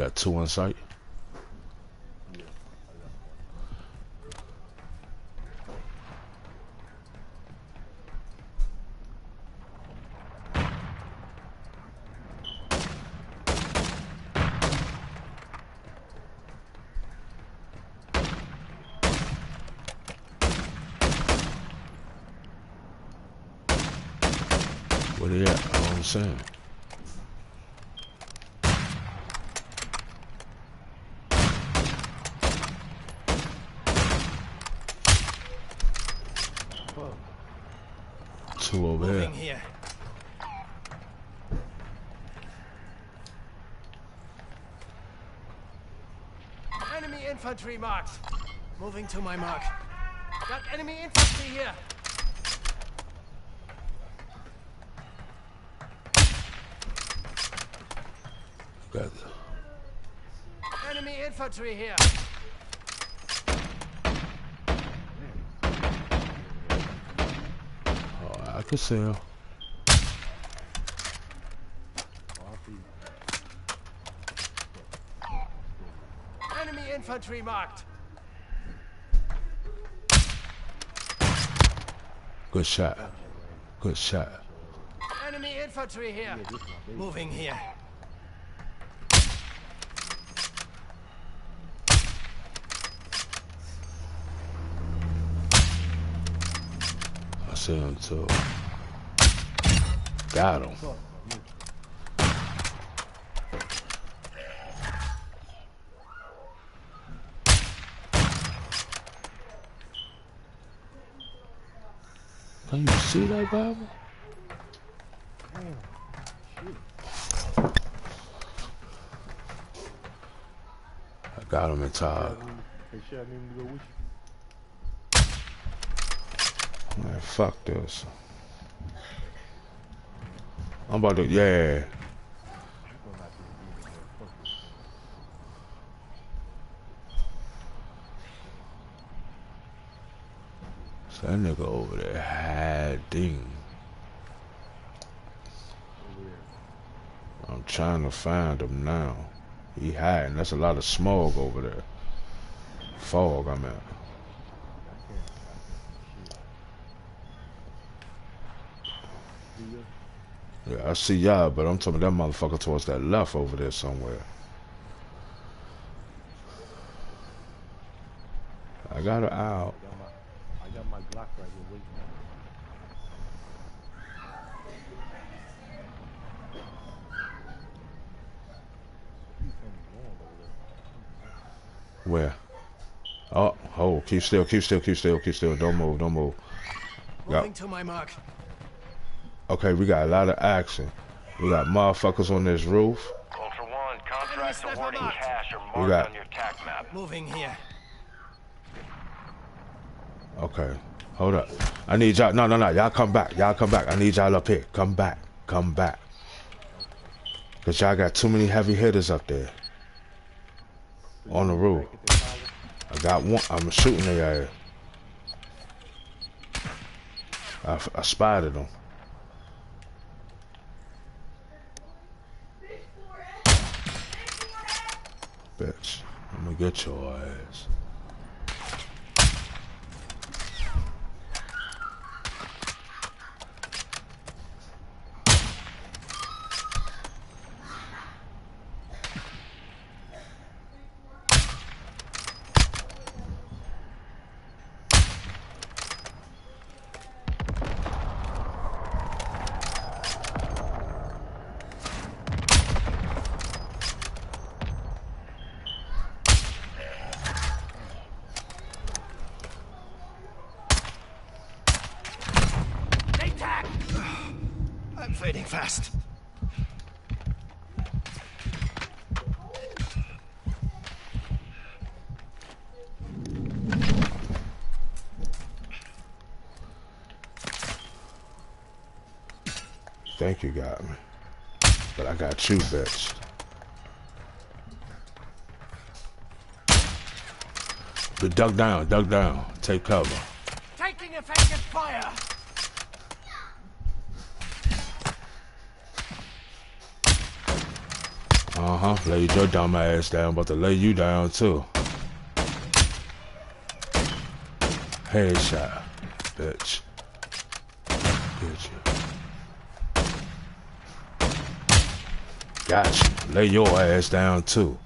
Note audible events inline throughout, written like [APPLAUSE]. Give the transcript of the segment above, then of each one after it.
got two on site. Where they at? I don't understand. Two over here. Moving here. Enemy infantry marked. Moving to my mark. Got enemy infantry here. Got Enemy infantry here. oh, I could sell. Enemy infantry marked. Good shot. Good shot. Enemy infantry here. Moving here. I see him too. Got him. Can you see that Bible? I got him in Todd. Man, fuck this. I'm about to, yeah. So that nigga over there hiding. I'm trying to find him now. He hiding. That's a lot of smog over there. Fog, I mean. Yeah, I see y'all, but I'm talking that motherfucker towards that left over there somewhere. I got her out. I got my, I got my Glock right here waiting. Where? Oh, oh, keep still, keep still, keep still, keep still. Don't move, don't move. Moving Yep. to my mark. Okay, we got a lot of action. We got motherfuckers on this roof. Ultra One, contracts awarding cash are We got- on your TAC map. Moving here. Okay, hold up. I need y'all. No, no, no. Y'all come back. Y'all come back. I need y'all up here. Come back. Come back. Cause y'all got too many heavy hitters up there on the roof. Got one. I'm shooting their ass. I, I spotted them. Bitch, I'm gonna get your ass. They tack! I'm fading fast. Think you got me. But I got you, bitch. But duck down, duck down. Take cover. Taking effective fire! Uh huh. Laid your dumb ass down, about to lay you down too. Headshot, bitch. Get you. Got you. Lay your ass down too.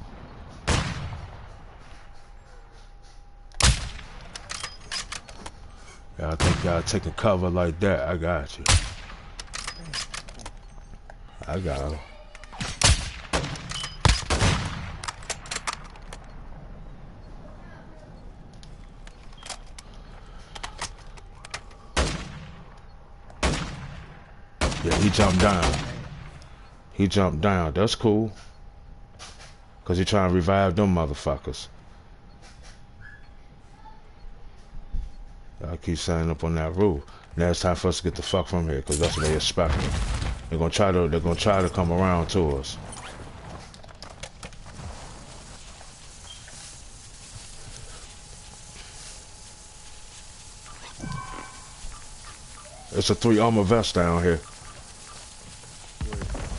Y'all think y'all taking cover like that? I got you. I got him. Yeah, he jumped down. He jumped down. That's cool. Cause he trying to revive them motherfuckers. I keep signing up on that roof. Now it's time for us to get the fuck from here, cause that's what they expect. They're gonna try to they're gonna try to come around to us. It's a three armor vest down here.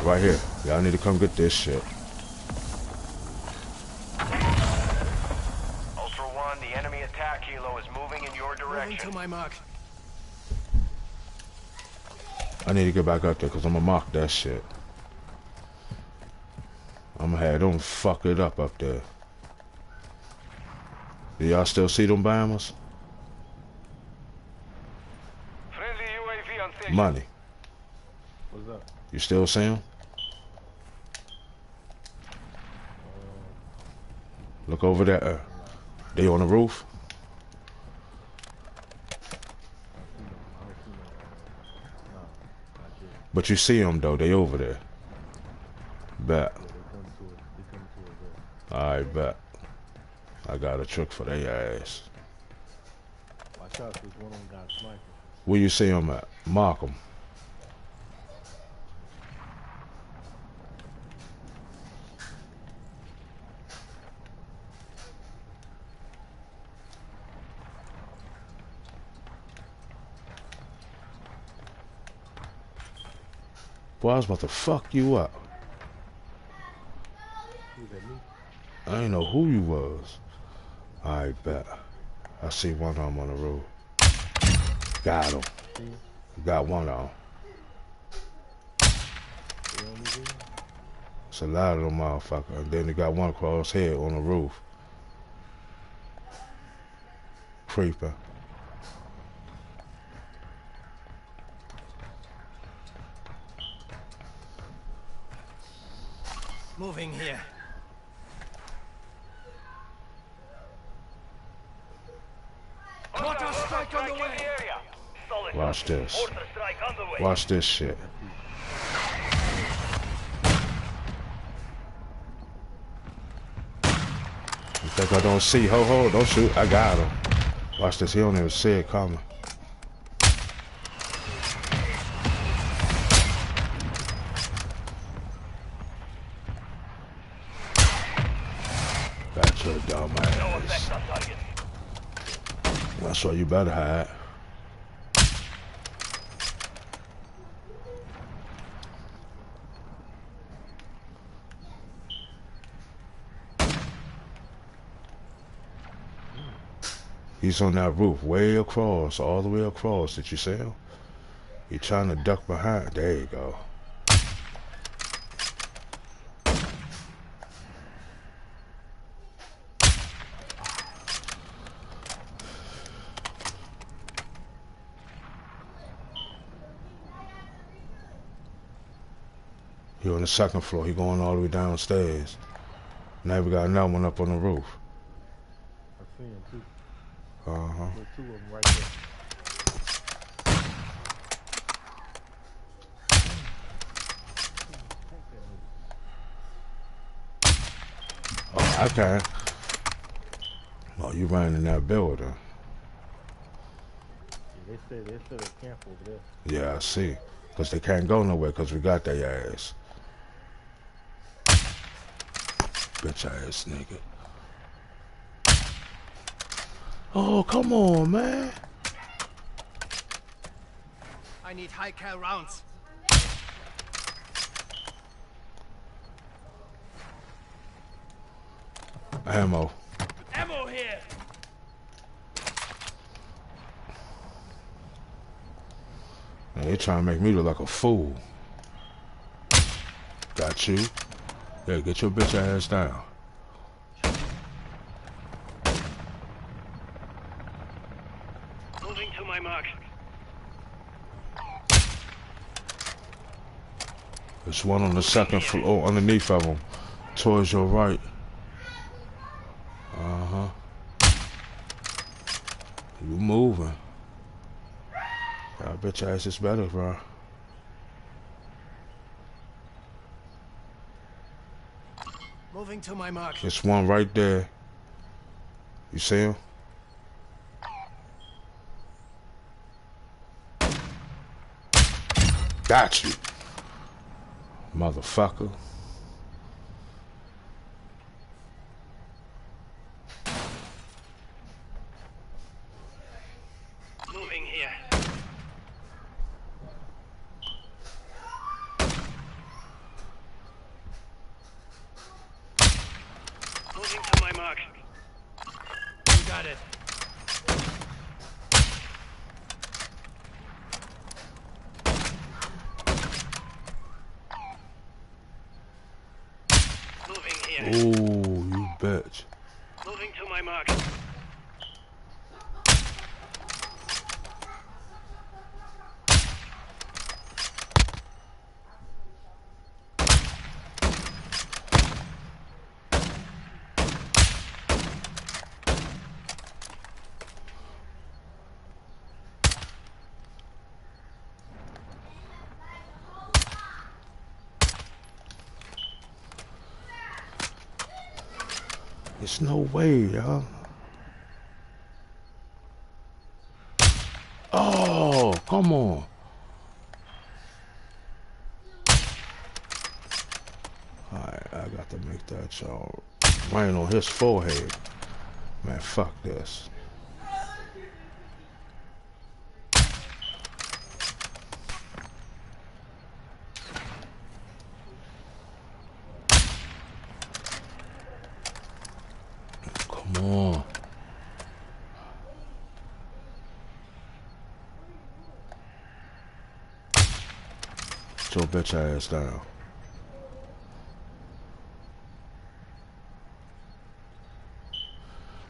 Right here. Y'all need to come get this shit. Ultra One, the enemy attack helo is moving in your Moving direction. to my mark. I need to get back up there because I'm gonna mock that shit. I'm gonna have them fuck it up up there. Do y'all still see them bombers? Friendly UAV on station. Money. What's up? You still see them? Look over there. Uh, They on the roof? I. But you see them though. They over there. Bet. Yeah, they come to it. They come to it. Alright, bet. I got a trick for their ass. Watch out, there's one of them got a sniper. Where you see them at? Mark them. I was about to fuck you up. I ain't know who you was. I bet. I see one them on the road. Got him. Got one there? It's a lot of them motherfuckers. And then they got one across head on the roof. Creeper. Moving here. Strike on the way. Watch this. Watch this shit. You think I don't see? Ho ho, don't shoot. I got him. Watch this. He don't even see it coming. Why you better hide. He's on that roof, way across, all the way across. Did you see him? Trying to duck behind. There you go. The second floor. He going all the way downstairs. Now we got another one up on the roof. I see him too. Uh huh. There's two of them right there. Oh, I can. Oh, you running in that building? Yeah, they said they said a camp over there. Yeah, I see. Cause they can't go nowhere. Cause we got their ass. Bitch ass nigga. Oh, come on, man. I need high cal rounds. Ammo. Ammo here! Man, they trying to make me look like a fool. Got you. Yeah, get your bitch ass down. Moving to my mark. There's one on the second floor, underneath of them, towards your right. Uh huh. You moving? I bet your ass is better, bro. To my mark. There's one right there. You see him? Got you, motherfucker. Moving here. Moving to my mark. You got it. Ooh, you bitch. Moving to my mark. There's no way, y'all. Oh, come on. Alright, I got to make that shot right on his forehead. Man, fuck this. Come on. Bitch ass down.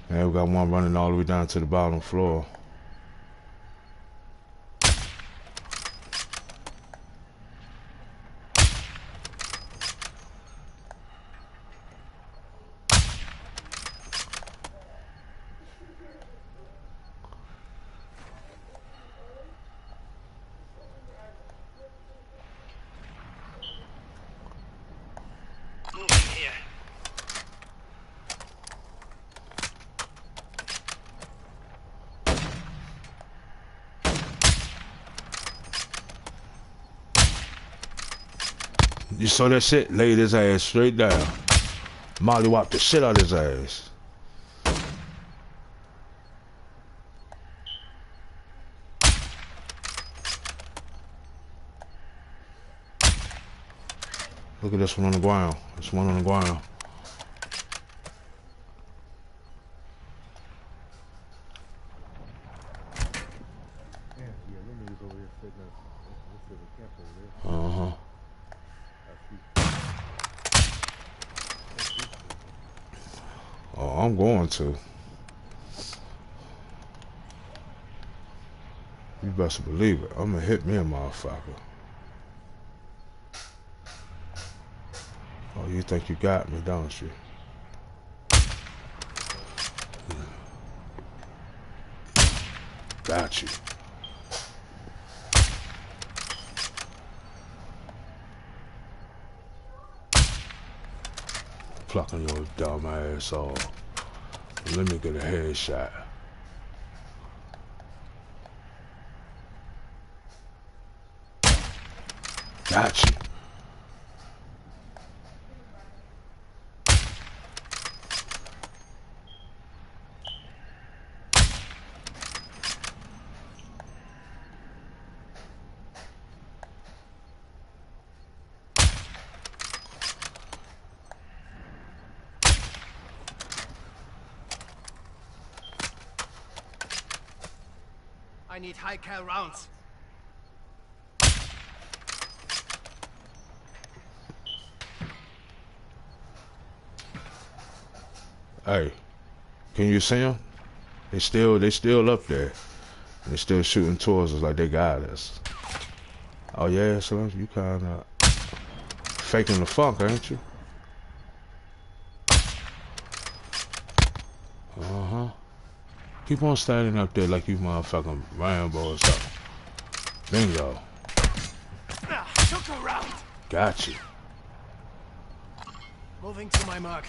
Man, we got one running all the way down to the bottom floor. Saw that shit? Laid his ass straight down. Molly whopped the shit out his ass. Look at this one on the ground. This one on the ground. Yeah, yeah, them niggas over here sitting up. Let's sit a camp over there. Uh huh. That's peaceful. Oh, I'm going to. You best believe it. I'm gonna hit me a motherfucker. Oh, you think you got me, don't you? Got you. Plucking your dumb ass off. Let me get a headshot. Got you. Rounds. Hey, can you see them? They still they still up there. They still shooting towards us like they got us. Oh yeah, so you kind of faking the funk, ain't you? Uh huh. Keep on standing up there like you motherfucking Rambo or something. Bingo. Took round. Got you. Moving to my mark.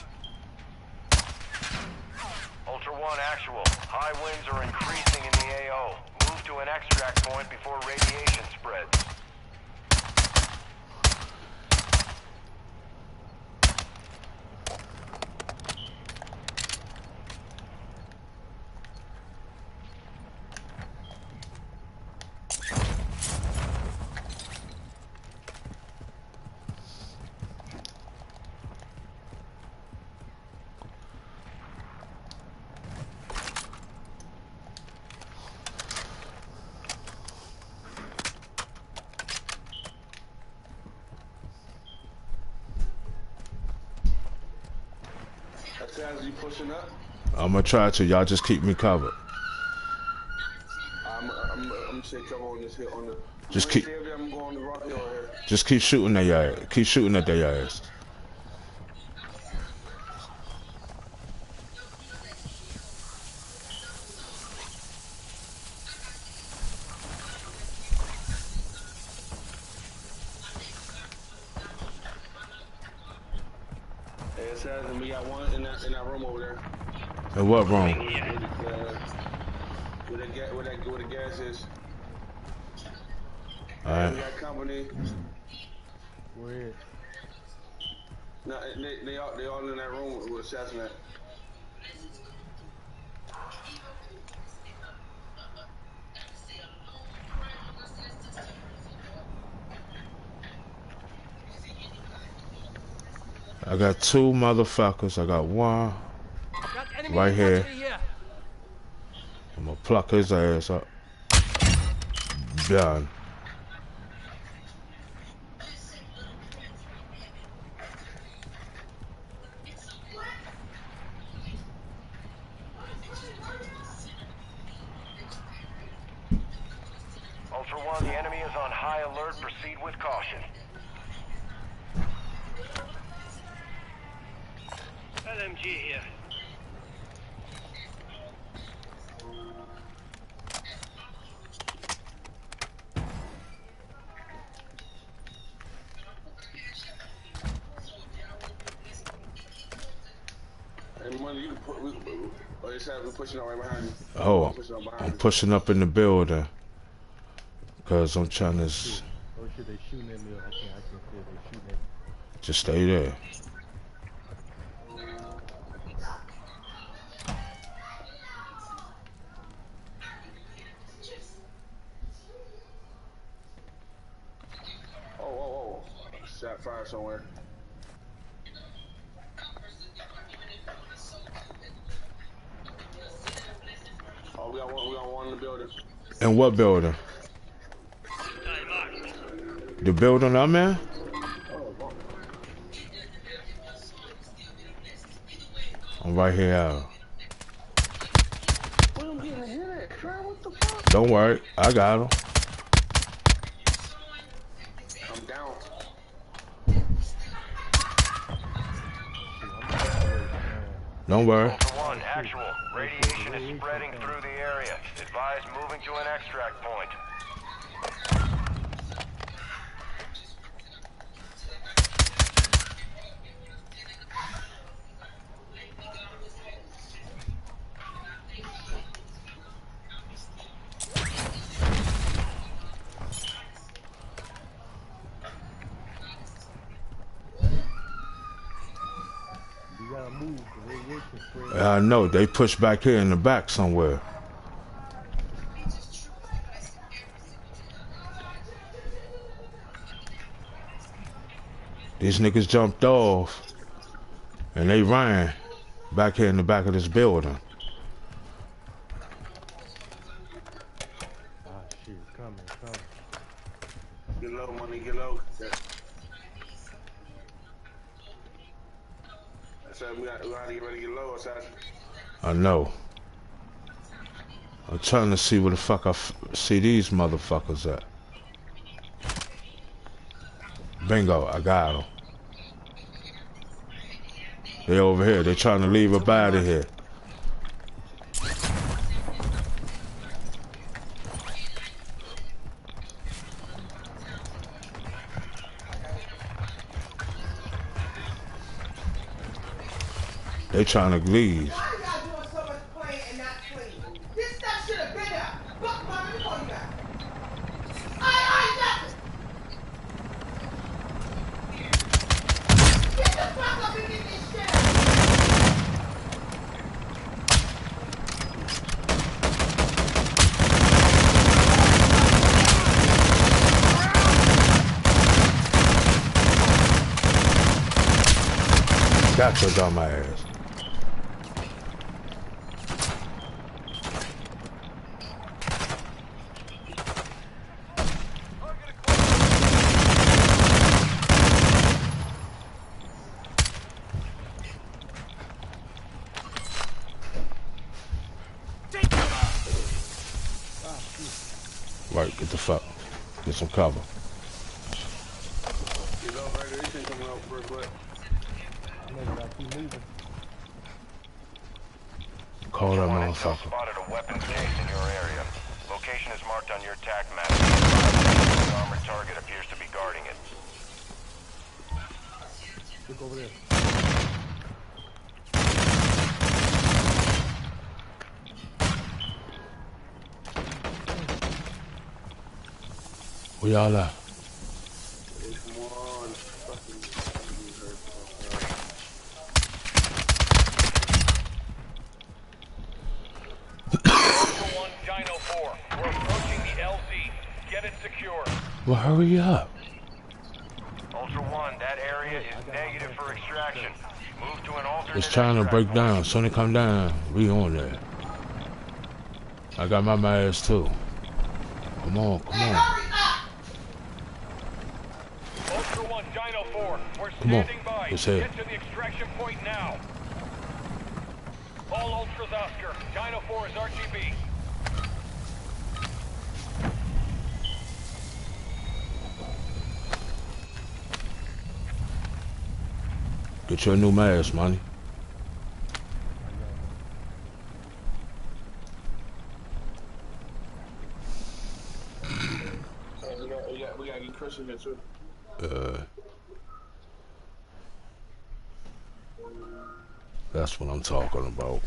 Ultra One actual. High winds are increasing in the AO. Move to an extract point before radiation spreads. You pushing up. I'm gonna try to. Y'all just keep me covered. I'm, I'm, I'm shake cover on this hill on the. Just keep- Sylvia, I'm going to rock hill here. Just keep shooting at ass. Keep shooting at their ass. Hey, it says and we got one in that in that room over there. And what wrong? Where the, uh, where the, ga- where that, where is. We Alright. company. No, they, they all they all in that room with assassin at. I got two motherfuckers. I got one. Right here. here. I'm gonna pluck his ass up. Done. We, we, oh, it's we pushing out right behind you. Oh, Pushing behind I'm you. pushing up in the building. Cause I'm trying to Oh shit, they shooting at me. I can't, I can't see it. They shooting at me. just stay there. Oh, oh, oh. Shot fire somewhere. In. In what building? The building I'm in? I'm right here. Don't worry, I got him. I'm down. Don't worry. Actual. Radiation is spreading through the area. Advise moving to an extract point. I know they pushed back here in the back somewhere. These niggas jumped off and they ran back here in the back of this building. Know. I'm trying to see where the fuck I see these motherfuckers at. Bingo, I got them. They over here. They're trying to leave a body here. They're trying to leave. Why y'all doing so much playing and not clean? This stuff should have been there. Fuck, mama, let me call you back. I, I, nothing. Get the fuck up and get this shit out. Got your dumb ass. Right, get the fuck. Get some cover. Get low, right there. This thing coming out real quick. I know you gotta keep moving. Call that One intel motherfucker. spotted a weapons case in your area. Location is marked on your TAC map. The armored target appears to be guarding it. Look over there. Where y'all at? It's one fucking. you heard, Ultra One, Dino 4. We're approaching the LZ. Get it secure. Well, hurry up. Ultra One, that area is negative for extraction. Move to an alternate It's trying to break down. Soon come down, we on there. I got my mask too. Come on, come on. hurry up. Ultra One, Dino 4. We're Come on, standing head. Get to the extraction point now. All Ultras Oscar. Dino 4 is RTB. Get your new mask, money. Uh, we, got, we, got, we gotta get Chris in here too. Talking about.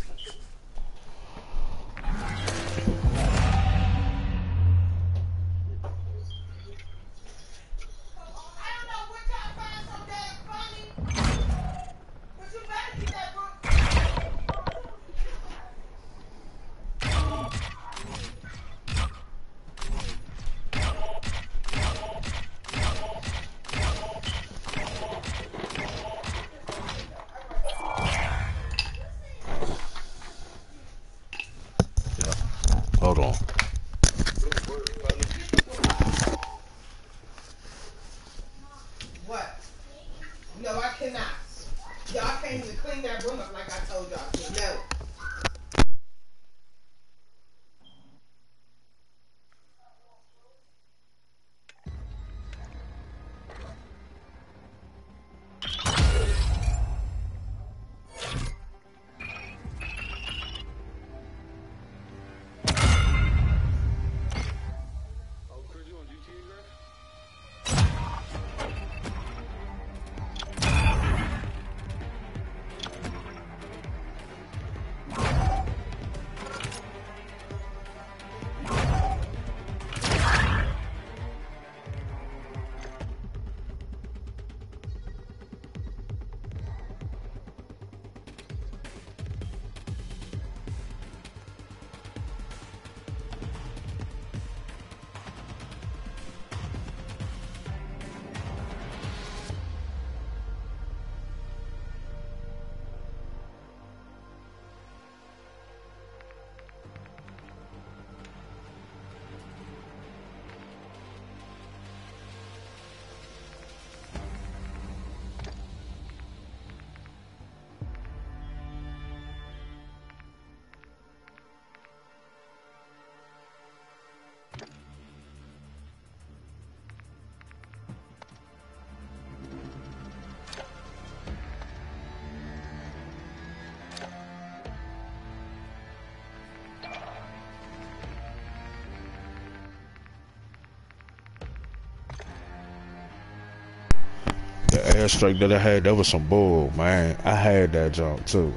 Airstrike that I had, that was some bull, man. I had that jump too.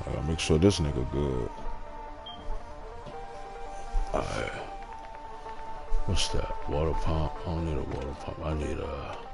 I gotta make sure this nigga good. What's that? Water pump? I don't need a water pump. I need a.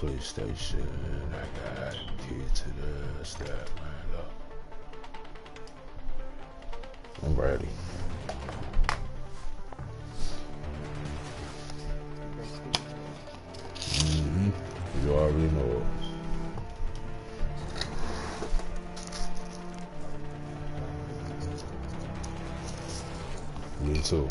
Police station. I got key to the that, man. Look. I'm ready. hmm You already know. Me too.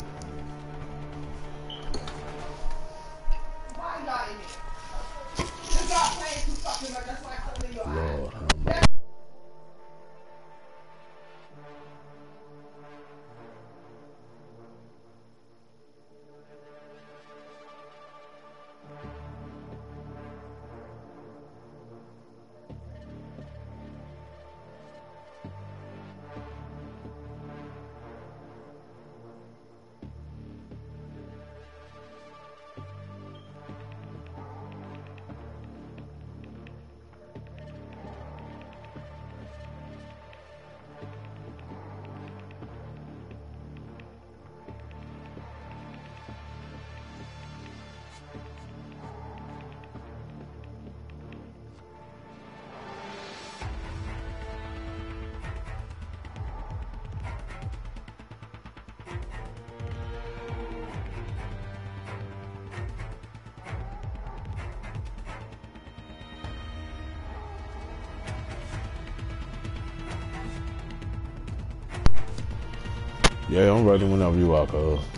Yeah, I'm ready whenever you are, cuz.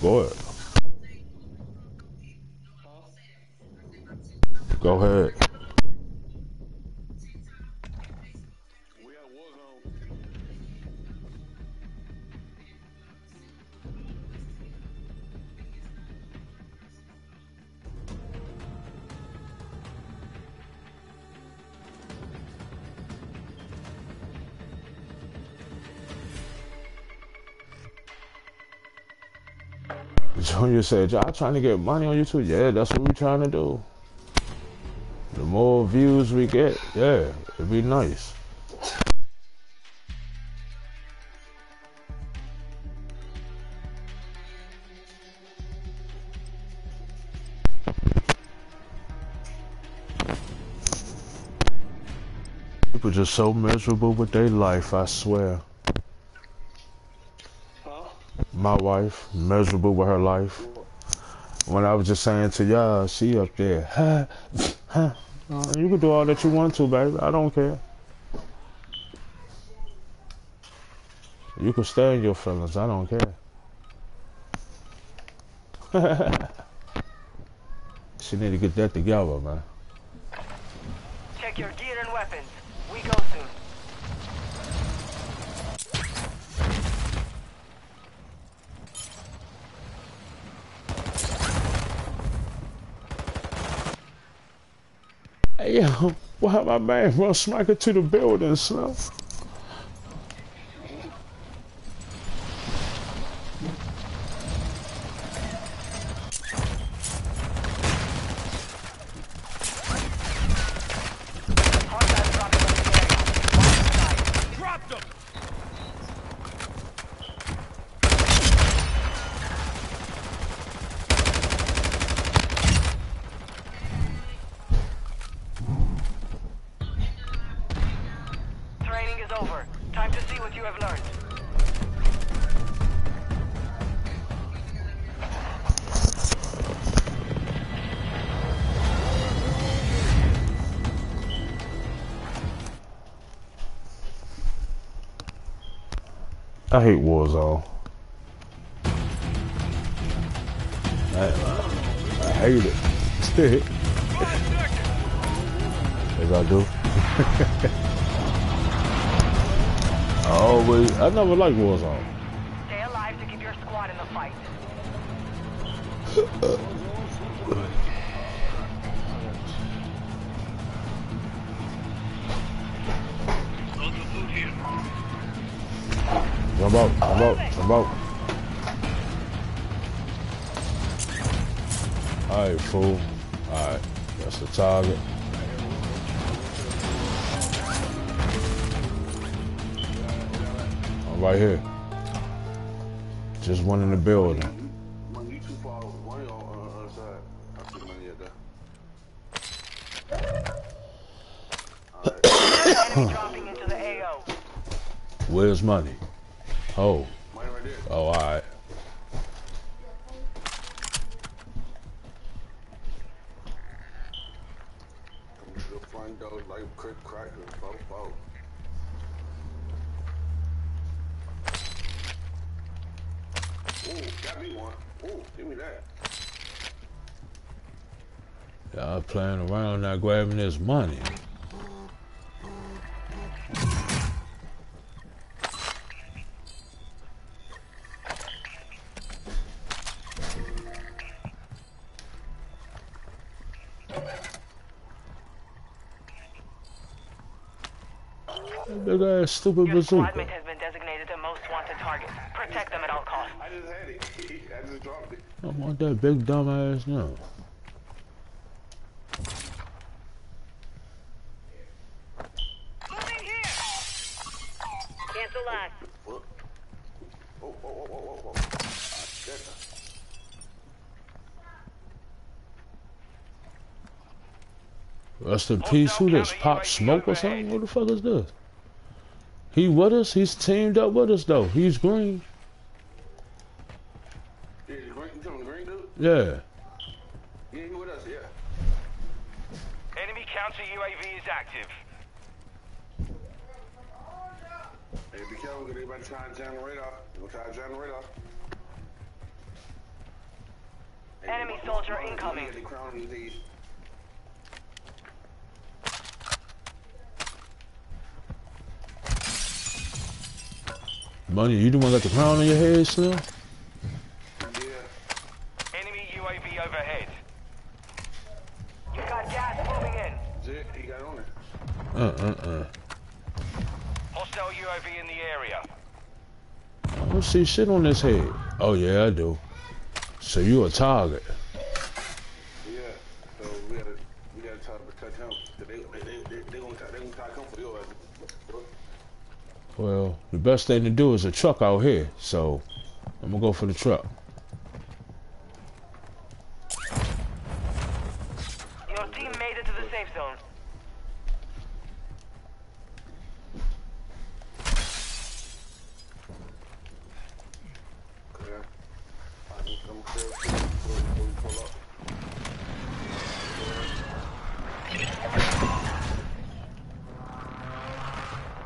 Go ahead. Go ahead. Junior said, y'all trying to get money on YouTube? Yeah, that's what we're trying to do. The more views we get, yeah, it'd be nice. People just so miserable with their life, I swear. Huh? My wife, miserable with her life. When I was just saying to y'all, she up there, huh. [LAUGHS] Uh, you can do all that you want to, baby. I don't care. You can stay in your feelings. I don't care. [LAUGHS] she need to get that together, man. Check your gear and weapons. We go soon. Hey, yo, why my man run smack into the building, Slim? I hate Warzone. I, I hate it. [LAUGHS] As I do. [LAUGHS] I always, I never liked Warzone. Out, jump out. Alright, fool. Alright, that's the target. I'm right here. Just one in the building. When you too far, one on on the other side. I see money at that. Enemy dropping into the AO. Where's money? Oh, Money right there. oh, alright. The front door like crick crack and fo fo. Ooh, got me one. Ooh, give me that. Y'all playing around not grabbing this money. Big ass stupid Your squad bazooka. mate has been designated the most wanted target. Protect them at all costs. I just had it. [LAUGHS] I just dropped it. I want that big dumb ass now. Rest in peace. Who this? Pop Smoke or something? What the fuck is this? He with us? He's teamed up with us though. He's green. Yeah, the green, you talking the green dude? Yeah. Yeah, he with us, yeah. Enemy counter UAV is active. Hey, be careful, because everybody trying to jam the radar. They gonna try to jam the radar. soldier incoming. the crown on his knees. Money, you the one got the crown on your head, Slim? Yeah. Enemy UAV overhead. You got gas moving in. Zit, he got on it. Uh-uh-uh. Hostile UAV in the area. I don't see shit on this head. Oh, yeah, I do. So you a target. Yeah. So we gotta, we gotta try to protect him. 'Cause They, they, they, they, they gonna try, they gonna try to come for your ass. Well, the best thing to do is a truck out here, so I'm gonna go for the truck. Your team made it to the safe zone. Yeah. I'm, I'm clear before, before we pull up.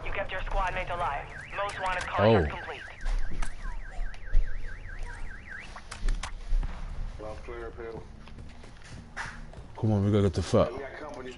You kept your squad mate alive. Most wanted contract Oh. complete. Well, clear up here. Come on, we gotta get the fuck. We got company. We got company.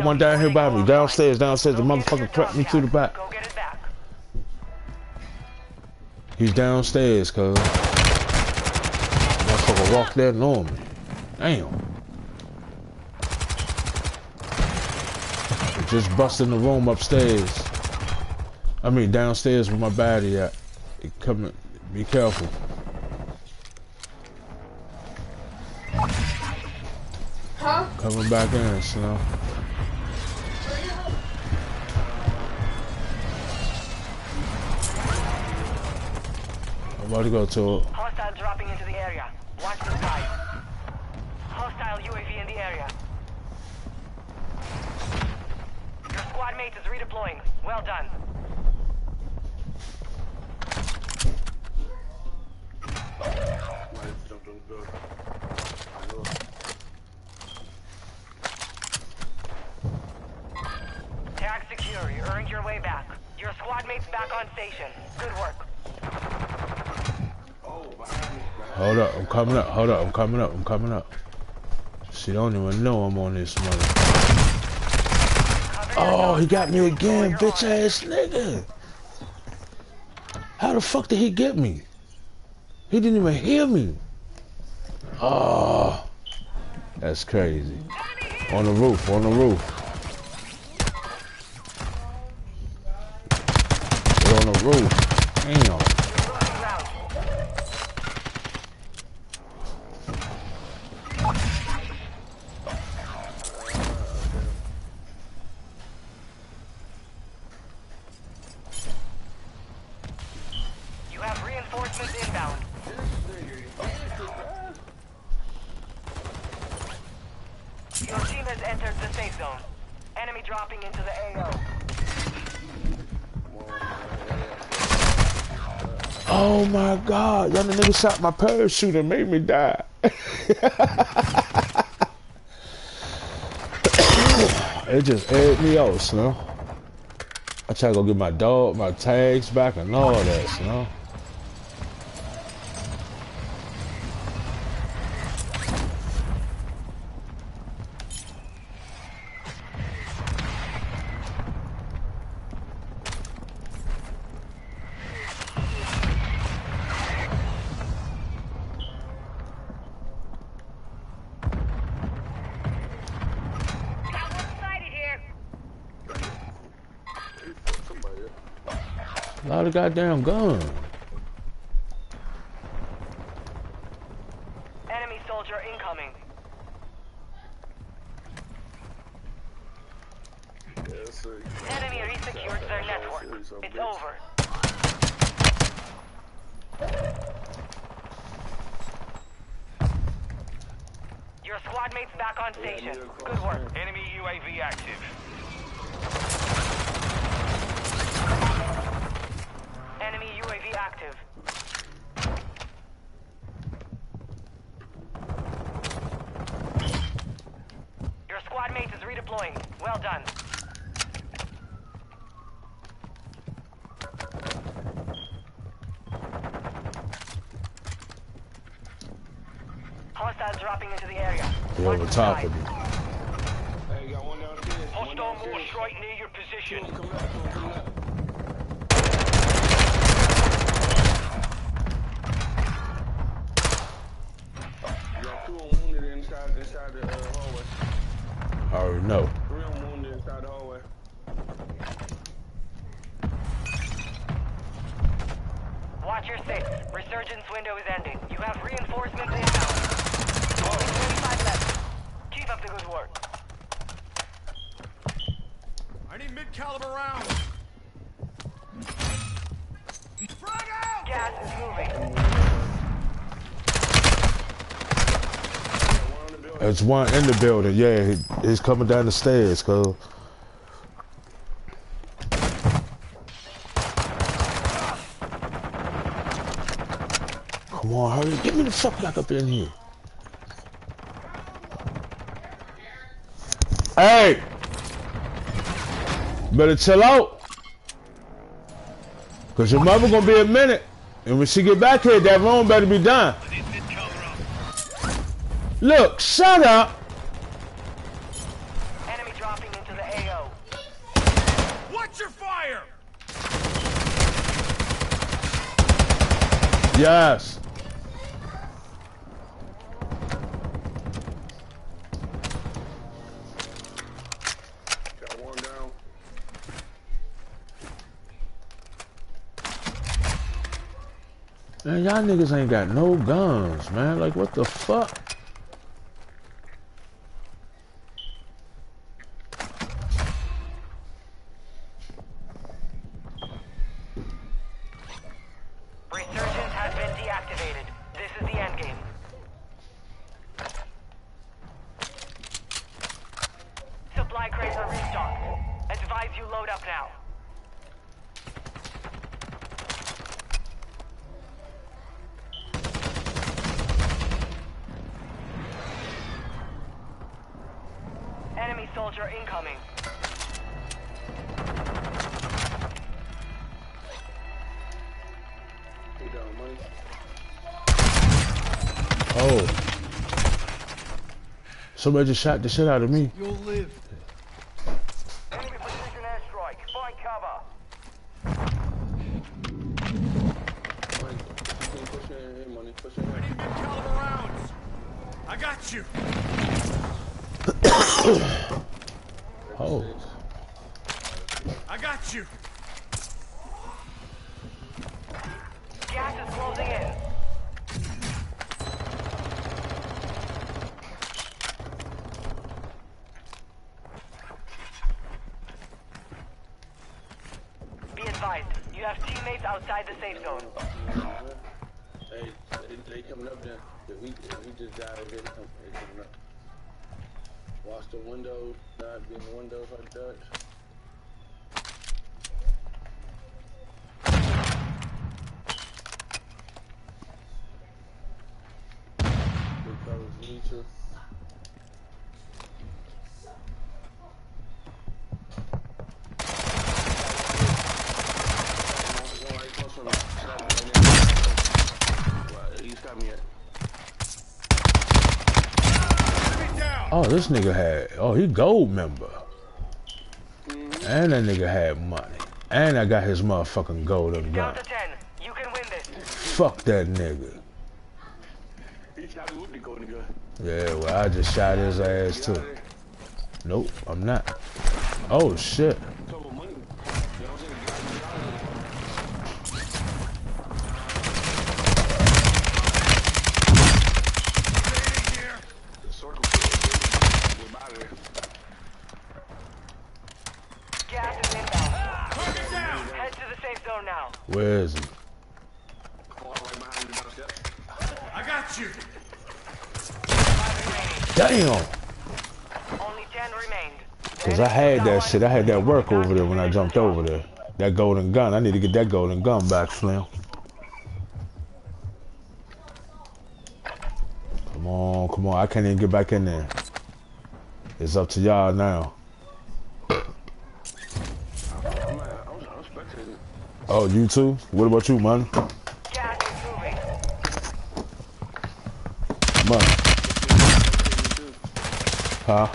got one down here by me. Downstairs, downstairs. The motherfucker crept me through the back. Go get it back. He's downstairs, cuz. Motherfucker walked there knowing me. Damn. Just busting the room upstairs. I mean downstairs with my baddie at. He coming. Be careful. Huh? Coming back in, Snow. About to go to. Hostile dropping into the area. Watch the skies. Hostile UAV in the area. Your squad mate is redeploying. Well done. Coming up. Hold up, I'm coming up. I'm coming up. She don't even know I'm on this mother. Oh, he got me again, bitch ass nigga. How the fuck did he get me? He didn't even hear me. Oh, that's crazy. On the roof, on the roof. Shot my parachute and made me die. [COUGHS] it just aired me out, know. I try to go get my dog, my tags back and all that, you I goddamn gun. it's one in the building. Yeah, he's coming down the stairs, cuz. Come on, hurry. Get me the fuck back up in here. Hey! Better chill out. Cause your mother gonna be a minute. And when she get back here, that room better be done. Look, shut up! Enemy dropping into the AO. Watch your fire! Yes. Got one down. Man, y'all niggas ain't got no guns, man. Like, what the fuck? Somebody just shot the shit out of me. nigga had, oh, he gold member. Mm -hmm. And that nigga had money. And I got his motherfucking gold up gun. Fuck that nigga. Yeah, well, I just shot his ass too. Nope, I'm not. Oh, shit. Shit. I had that work over there when I jumped over there. That golden gun. I need to get that golden gun back, Slim. Come on, come on. I can't even get back in there. It's up to y'all now. Oh, you too? What about you, man? Man. Huh?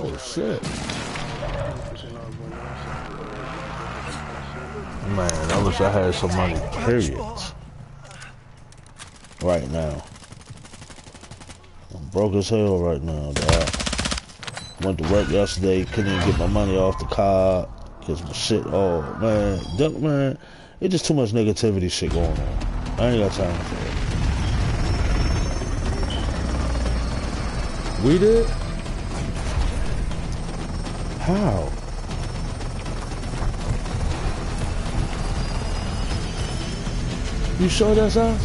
Oh shit. Man, I wish I had some money, period. Right now. I'm broke as hell right now, dog. Went to work yesterday, couldn't even get my money off the card. Cause my shit, oh man, that, man, it's just too much negativity shit going on. I ain't got time for it. We did? How? You sure that's us?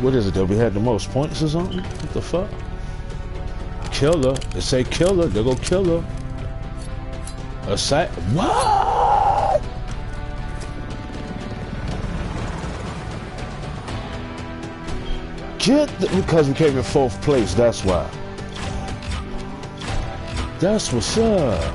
What is it that we had the most points or something? What the fuck? Killer. They say killer. They go killer. A site. What? Get the, because we came in fourth place. That's why. That's what's up.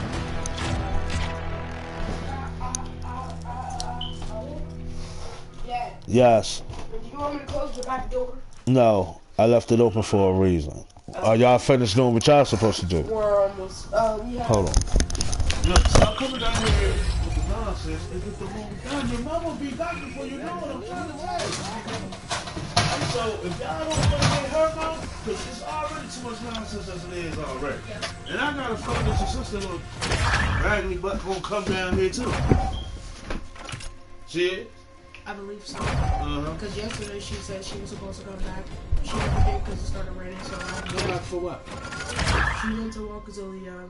Dad, Yes. do you want me to close the back door? No. I left it open for a reason. Are y'all finished doing what y'all supposed to do? We're almost. Uh, we have. Hold on. Look, stop coming down here with the nonsense and get the room done. Your mama be back before you know it. I'm trying to say. So if y'all don't want to get her mouth, because it's already too much nonsense as it is already. And I got a feeling that your sister will raggedy butt gonna come down here too. See it? I believe so. Uh-huh. Because yesterday she said she was supposed to come back. She never did because it started raining. So I, Go back for what? she went to walk Azealia.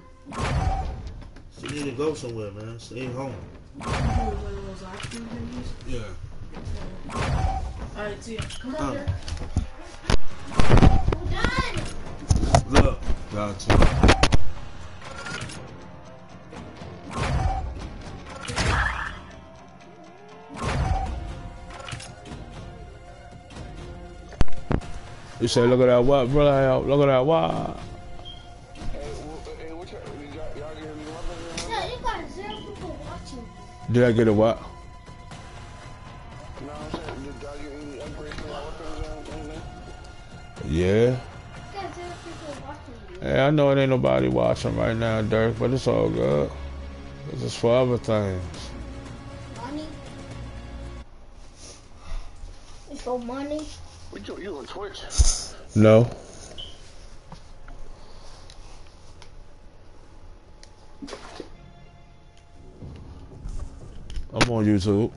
She need to go somewhere, man. Stay home. She was one of those oxygen thingies. Yeah. All right, see ya. Come on, Uh. there. Look. Got you. You say, look at that what, brother? Look at that what? Hey, wh- hey, what y'all, y'all, y'all give me you got zero people watching. Did I get a what? Yeah. You got zero people watching. Hey, I know it ain't nobody watching right now, Dirk, but it's all good. This is for other things. Money. It's for money. What you, you on Twitch? No. I'm on YouTube.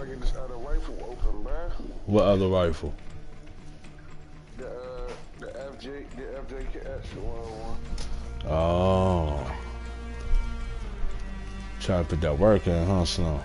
To get this other rifle open, bruh. What other rifle? The uh, the FJ, the FJKS 101. Oh. Try to put that work in, huh, Sloan?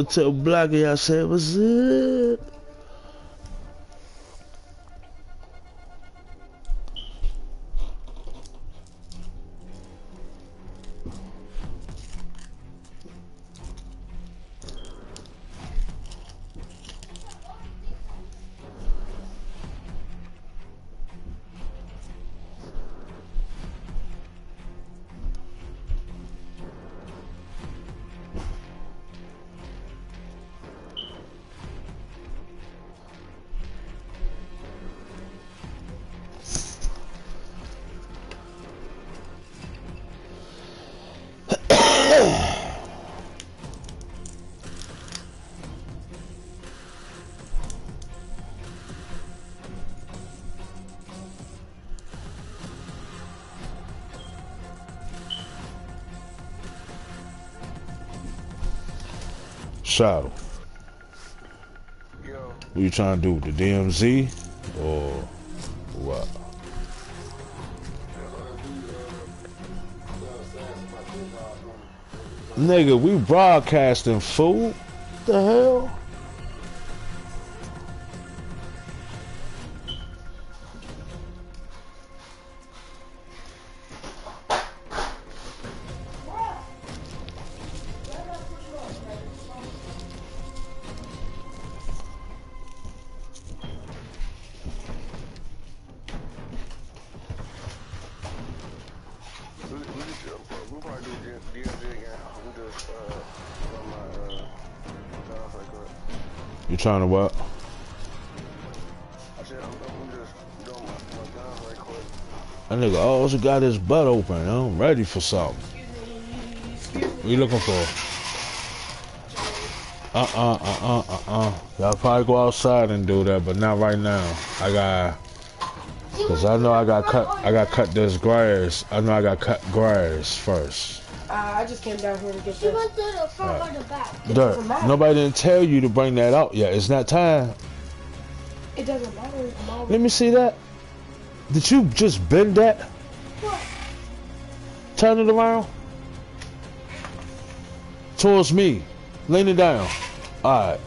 Up, Blackie? I said, what's up? Shadow. Yo, What you trying to do? The DMZ? Or what? Nigga, we broadcasting fool. The hell? Guns right quick. That nigga also got his butt open. I'm ready for something. What you looking for? Uh uh uh uh uh uh. Y'all probably go outside and do that, but not right now. I got, cause I know I got cut. I got cut this grass. I know I got cut grass first. Uh, I just came down here to get this. Went to the the back. Dirt. Nobody didn't tell you to bring that out yet. It's not time. It doesn't matter. I'm Let me see that. Did you just bend that? What? Turn it around. Towards me. Lean it down. Alright.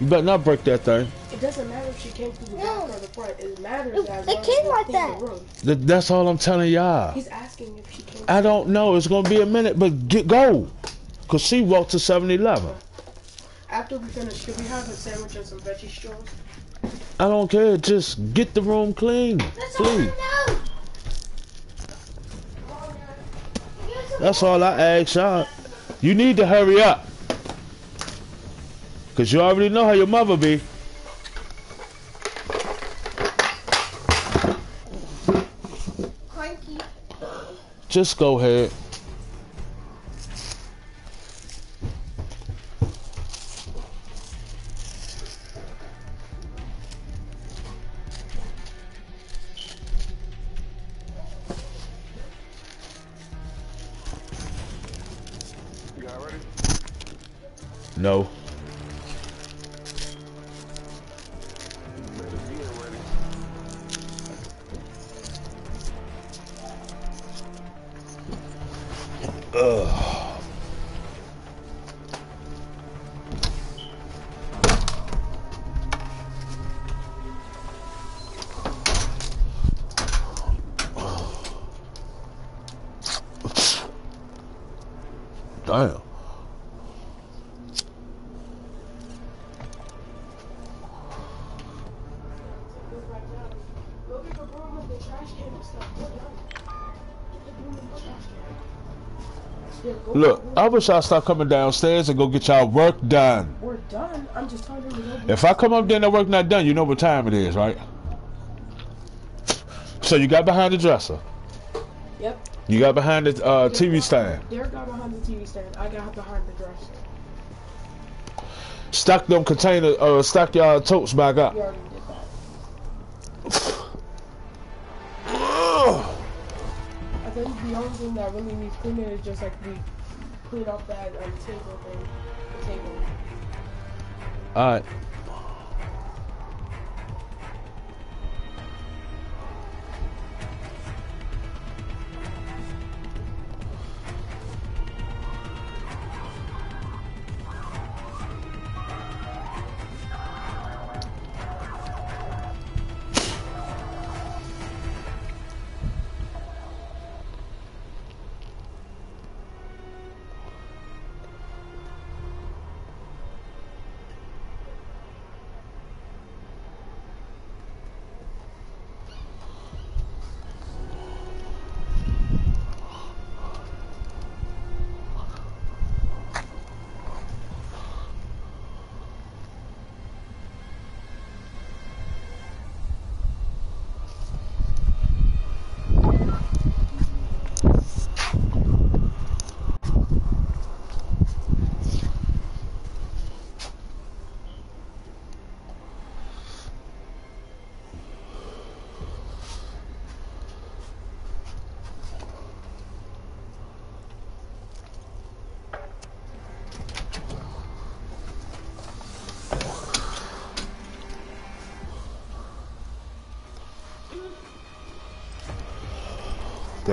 You better not break that thing. It doesn't matter if she came through the No. back or the front. It matters It- as it long as came like that. The room. Th- That's all I'm telling y'all. He's asking if she came. I don't know. It's gonna be a minute, but get go. Cause she walked to 7-Eleven. After we finish, can we have a sandwich and some veggie straws? I don't care. Just get the room clean, That's all I please. know. That's all I ask y'all. You need to hurry up. Cause you already know how your mother be. Cranky. Just go ahead. Wish y'all stop coming downstairs and go get y'all work done. We're done. I'm just telling to. If I come up there and the work not done, you know what time it is, right? So you got behind the dresser. Yep. You got behind the uh, TV stand. Derrick got behind the TV stand. I got behind the dresser. Stack them container, uh, stack y'all totes back up. We already did that. [SIGHS] I think the only thing that really needs cleaning is just like we clean up that um, table thing. The table. Alright.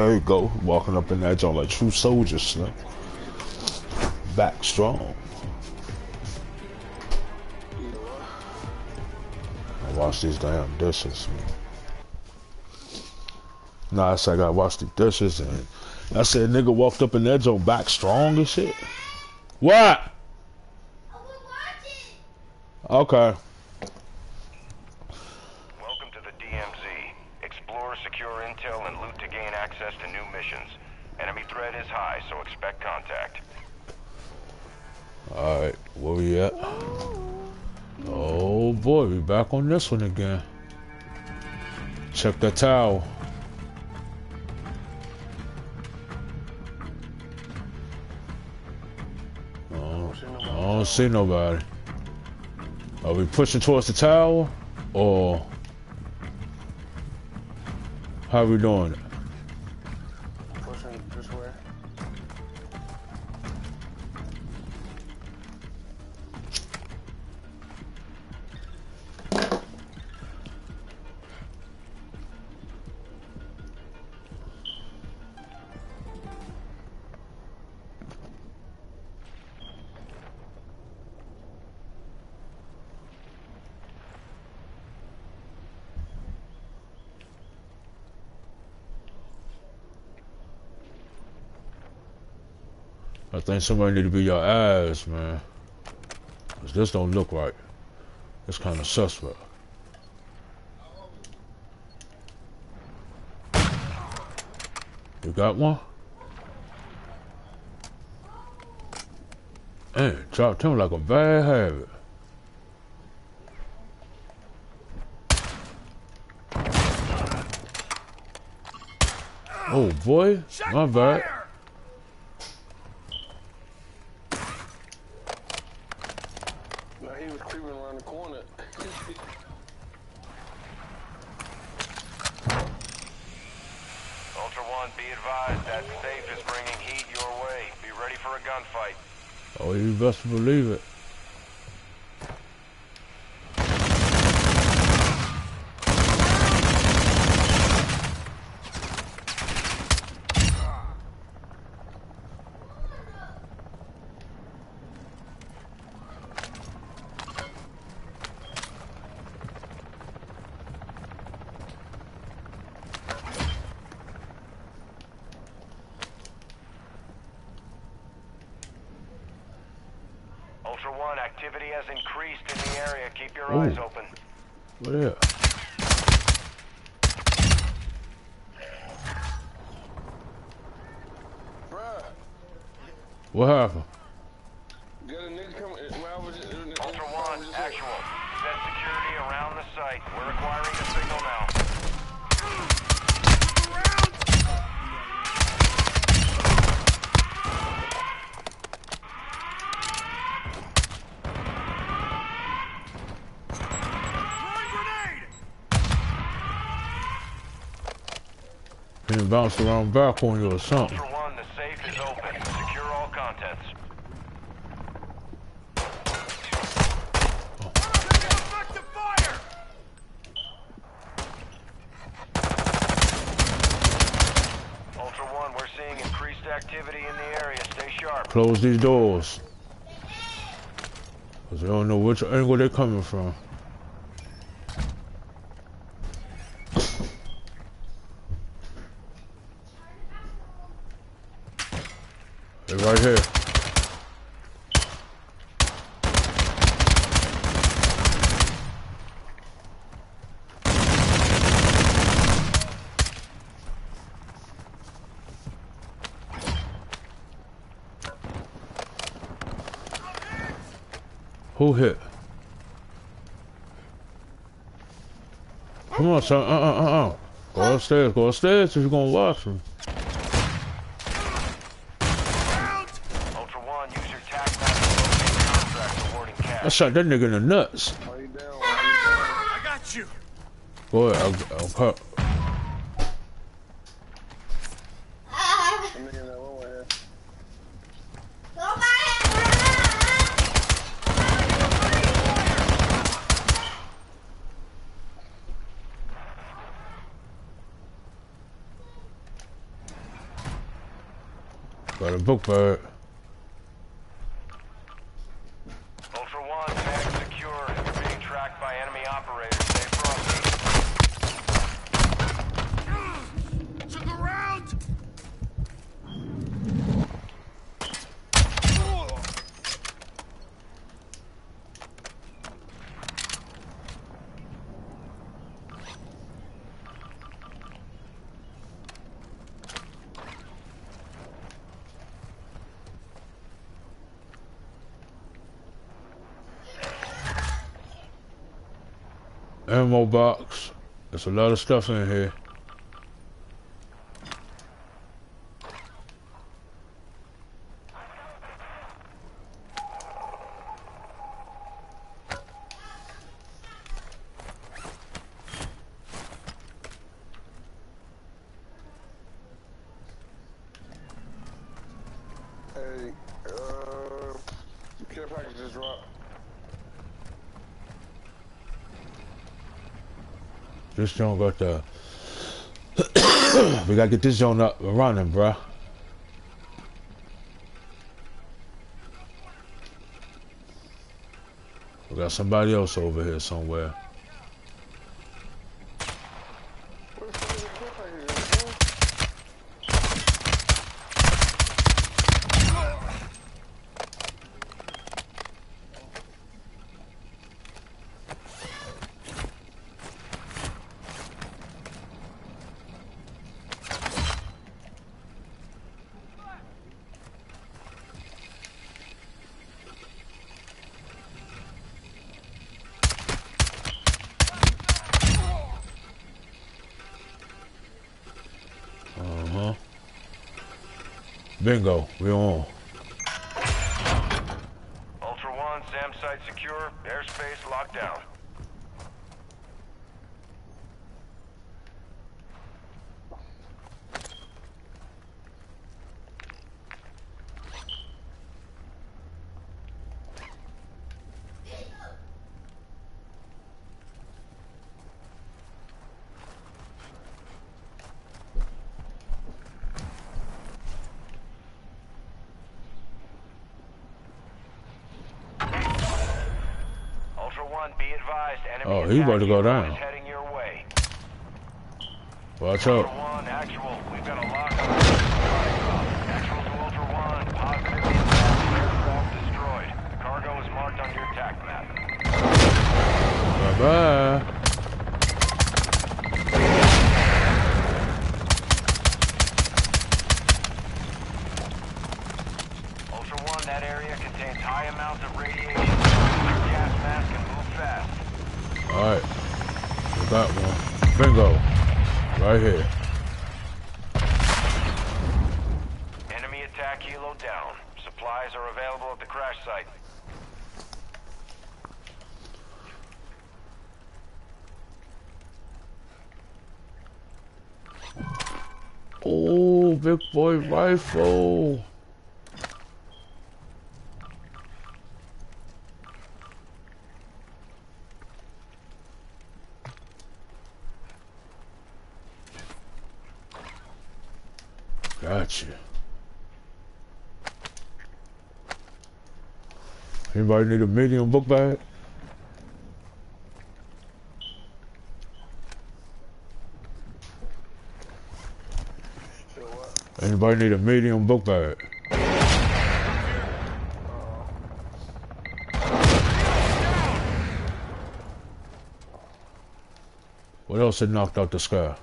There you go. Walking up in that joint like true soldiers, Slim. Back strong. I wash these damn dishes, man. Nah, I said I gotta wash the dishes and I said nigga walked up in that joint back strong and shit. What? Okay. Welcome to the DMZ. Explore, secure intel, and loot to gain access to new missions. Enemy threat is high, so expect contact. Alright, where we at? Oh boy, we back on this one again. Check the tower. Oh, I don't see nobody. Are we pushing towards the tower? Or how are we doing Think somebody need to be your eyes, man. 'Cause this don't look right. It's kind of suspect. You got one? Hey, dropped him like a bad habit. Oh boy, my bad. No, he was creeping around the corner. Ultra One, be advised that safe is bringing heat your way. Be ready for a gunfight. You believe it. Ultra One, activity has increased in the area. Keep your Ooh. eyes open. What is it? Bruh, What happened? got a nigga coming. When I was in, in, in, One, actual. Set security around the site. We're acquiring the signal now. He done around back on you or something. Ultra One, the safe is open. Secure all contents. Ultra One, we're seeing increased activity in the area. Stay sharp. Close these doors. Cause they don't know which angle they're coming from. They're right here. Who hit? Come on, son. Uh uh uh uh. Go upstairs. Go upstairs if you're gonna watch me. Ultra One, use your tac map to locate contract awarding I cash. shot that nigga in the nuts. Why down? I got you. Go ahead. I'll, I'll cut. you down? I'm in that one right here. Got a book bag. Ultra One, tag secure. You're being tracked by enemy operators. Stay frosty. Took a round. Ammo box. There's a lot of stuff in here. Hey, uh, care package just dropped. This [COUGHS] we gotta get this joint up and running, bruh. We got somebody else over here somewhere. Where the fuck is the care package at, man? Uh huh. We on. Ultra One, SAM site secure. Airspace locked down. Ultra One, be advised. Enemy Oh, he about to go down. is heading your way. Watch out. One, actual. We've got a lock on Actual to Ultra One. Positive aircraft destroyed. The cargo is marked on your TAC map. Bye got one. Bingo. Right here. Enemy attack helo down. Supplies are available at the crash site. Oh, big boy rifle. Gotcha. Anybody need a medium book bag? Anybody need a medium book bag? What else had knocked out the sky?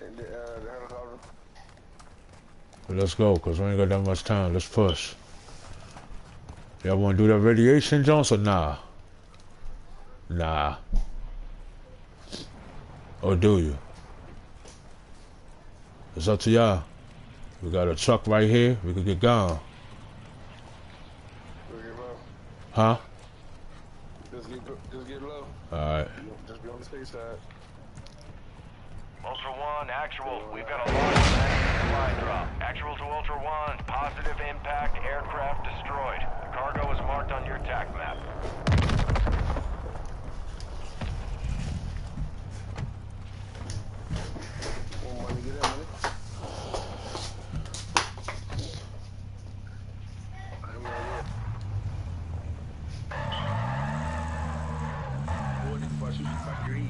And the, uh, the helicopter. But let's go, cause we ain't got that much time. Let's push. Y'all wanna do that radiation, Jones, or nah? Nah. Or do you? It's up to y'all. We got a truck right here. We could get gone. Just get low. Huh? Just get, just get low. Alright. Just be on the safe side. One, actual. We've got a supply drop. Actual to Ultra One. Positive impact. Aircraft destroyed. The cargo is marked on your TAC map. More money, get that money. I'm not yet. Boy, this bus, you should fuck your eat.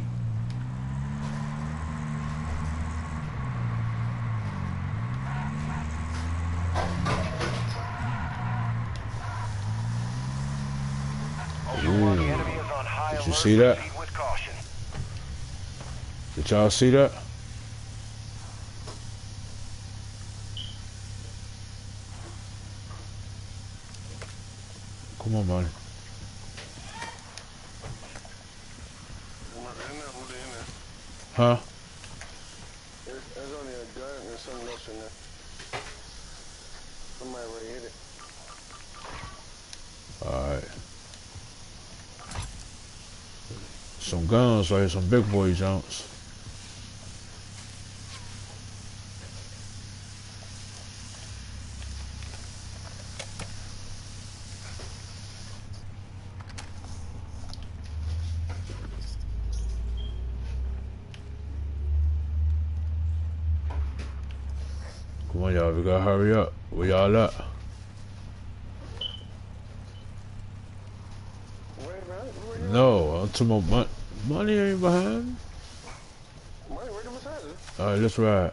Ultra One, the enemy is on high Did you alert. See that? Proceed with caution. Did y'all see that? Come on, man. I'm not in there, I'm in there. Huh? There's, there's only a gun and something else in there. Somebody already hit it. Alright. Right some big boy jumps. Come on, y'all. We gotta hurry up. Where y'all at? Wait, man. Where you No, I'm about mon- money ain't behind. Money right beside us. All right, let's ride.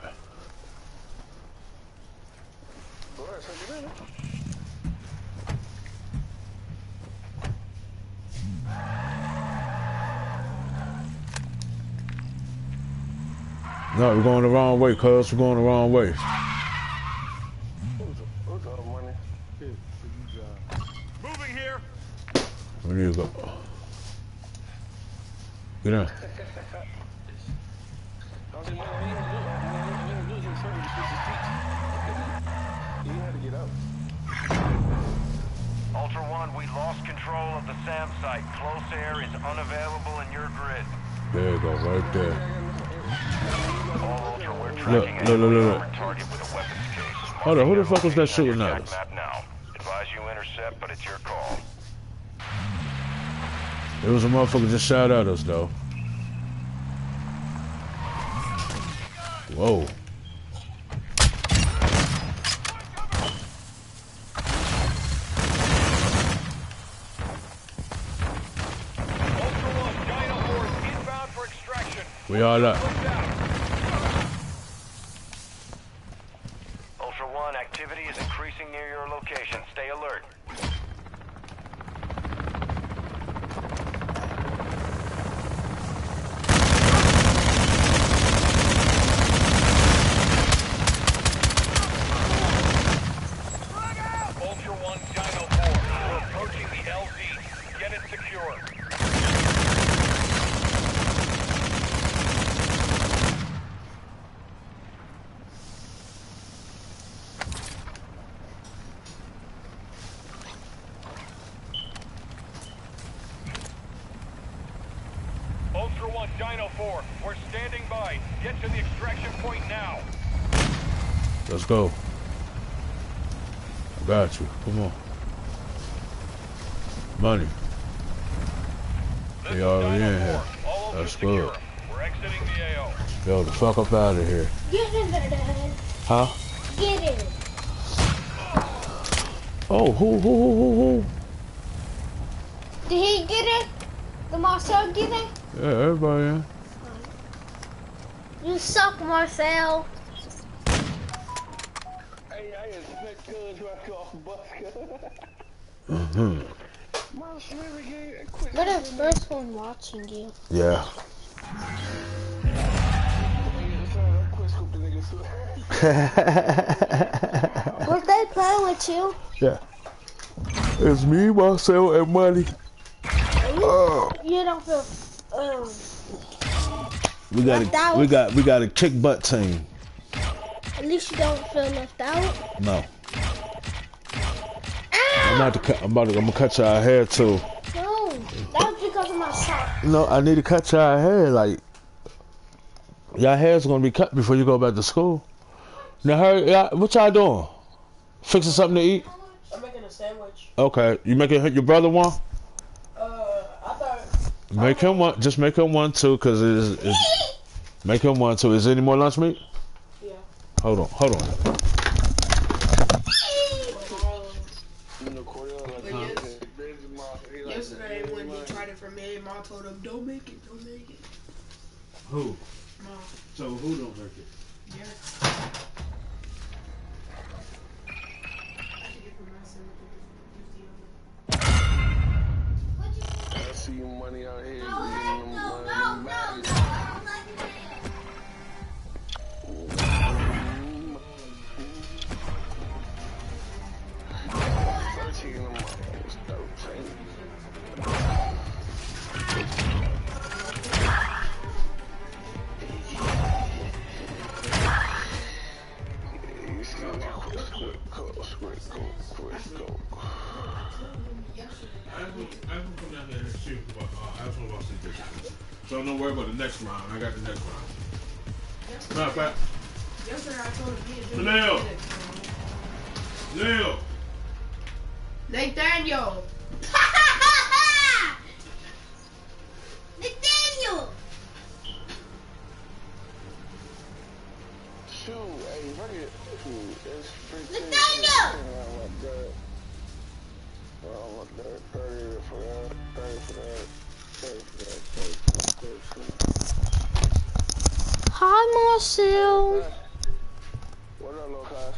All right, so get in. No, we're going the wrong way, cuz. We're going the wrong way. Who's who's all money? Shit, you drive. Moving here. We need to go. Get in. I was like, man, he had to do it. Man, he had to do it. He was trying to switch his seats. He had to get out. Ultra One, we lost control of the SAM site. Close air is unavailable in your grid. There you go, right there. All Ultra, we're Look, tracking look, a look, look, armored target with a weapons case. Hold on, who the fuck was that shooting at us? Now. Advise you intercept, but it's your call. There was a motherfucker just shot at us, though. Whoa. We are up. Ultra One, activity is increasing near your location. Stay alert. Ultra One, Dino Force. We're approaching the LZ. Get it secure. Dino 4. We're standing by. Get to the extraction point now. Let's go. I got you. Come on. Money. This They is already Dino in here. 4. All That's secure. good. We're exiting the AO. Yo, the fuck up out of here. Get in there, Dad. Huh? Get in. Oh, who, who, who, who, who? Did he get in? Did Marcel get in? Yeah, everybody in. You suck, Marcel. Hey, I expect cuz back off bus. Mm-hmm. My sliver game, quit. We're the first one watching you. Yeah. Was they playing with you? yeah. It's me, Marcel, and Money. Oh. You don't feel. Um, We got a, out. we got we got a kick butt team. at least you don't feel left out. No. I'm about to cut. I'm about to. I'm gonna cut y'all hair too. No, that was because of my sock. No, I need to cut y'all hair. Like y'all hair's gonna be cut before you go back to school. Now, hurry, y'all, what y'all doing? Fixing something to eat? I'm making a sandwich. Okay, you making your brother one? Uh, I thought Make him one. Just make him one too, cause it is. It's, make him one too. Is there any more lunch meat? Yeah. Hold on, hold on. You know, Cordell, like, But yes. he said, Ben's mom, he like, yesterday when he tried it for me, mom told him, "Don't make it, don't make it." Who? Mom, So who don't make it? Money out here. Them, uh, them baddies. Thirteen of them motherfuckers, thirteen. Quick, quick, quick, quick, quick. I just come down here and shoot about, uh, I just want to watch this bitch. So don't worry about the next round. I got the next round. Matter of fact, Yesterday I told him he had Chanel. Nathaniel. [LAUGHS] Nathaniel! Shoot, hey, fuck it. Shoot, it's freaking. Nathaniel! My god. My god. 30 for that, 30 for that, 30 for that, 30 for that, 30 for that. Hi, Marcel. What up, class?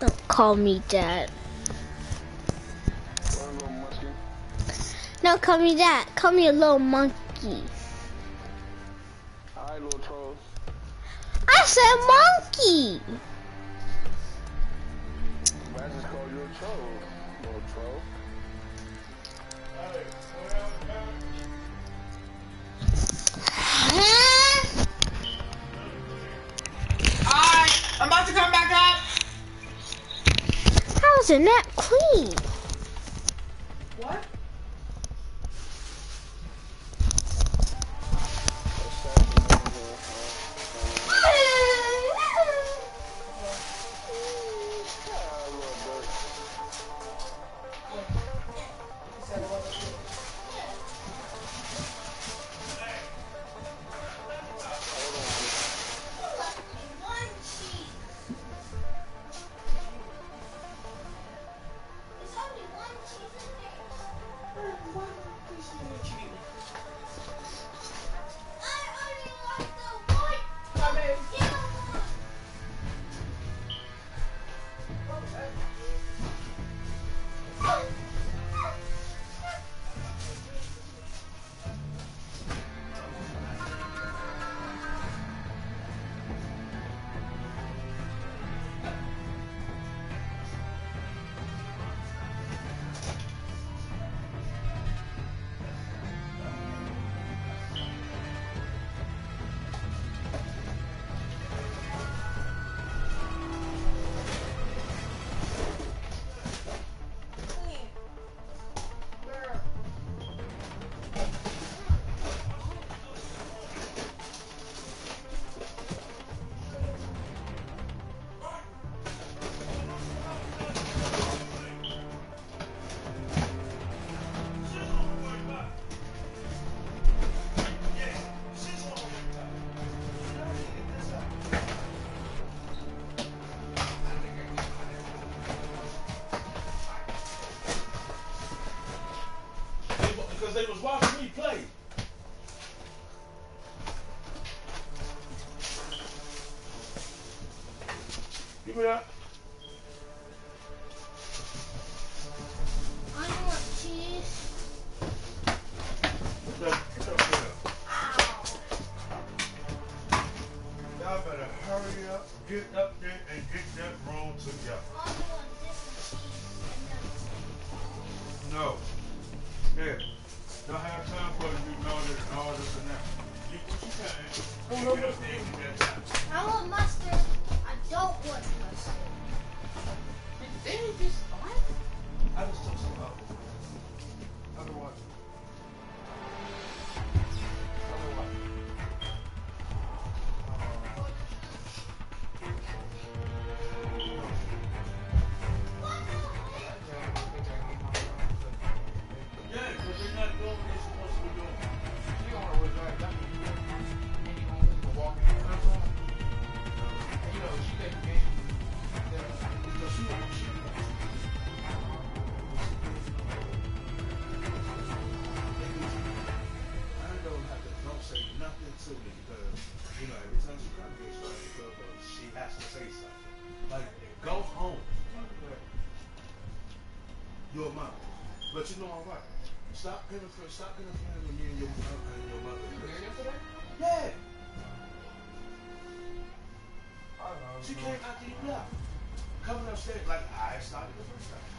Don't call me that. Don't call me that. Call me a little monkey. Alright, little troll. I said monkey. I just called you a little troll. Huh? Alright, I'm about to come back up. How's it not clean? What? interfering. Stop interfering with me and your, and your mother. Yeah. She came after you now. coming upstairs like I started the first time.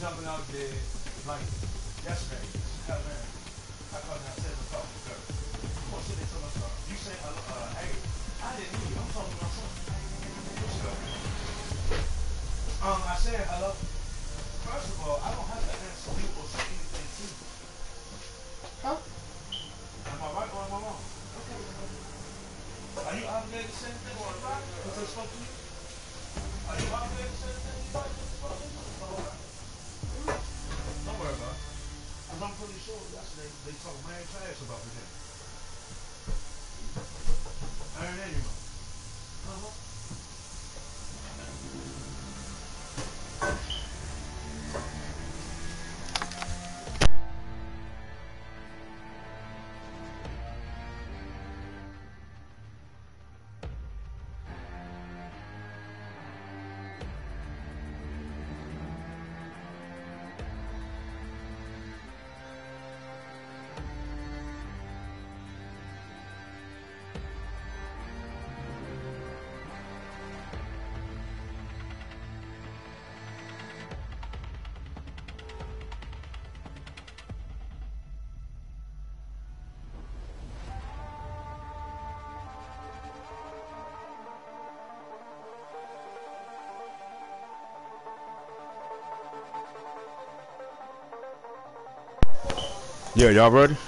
jumping out there, like. Yeah, y'all ready?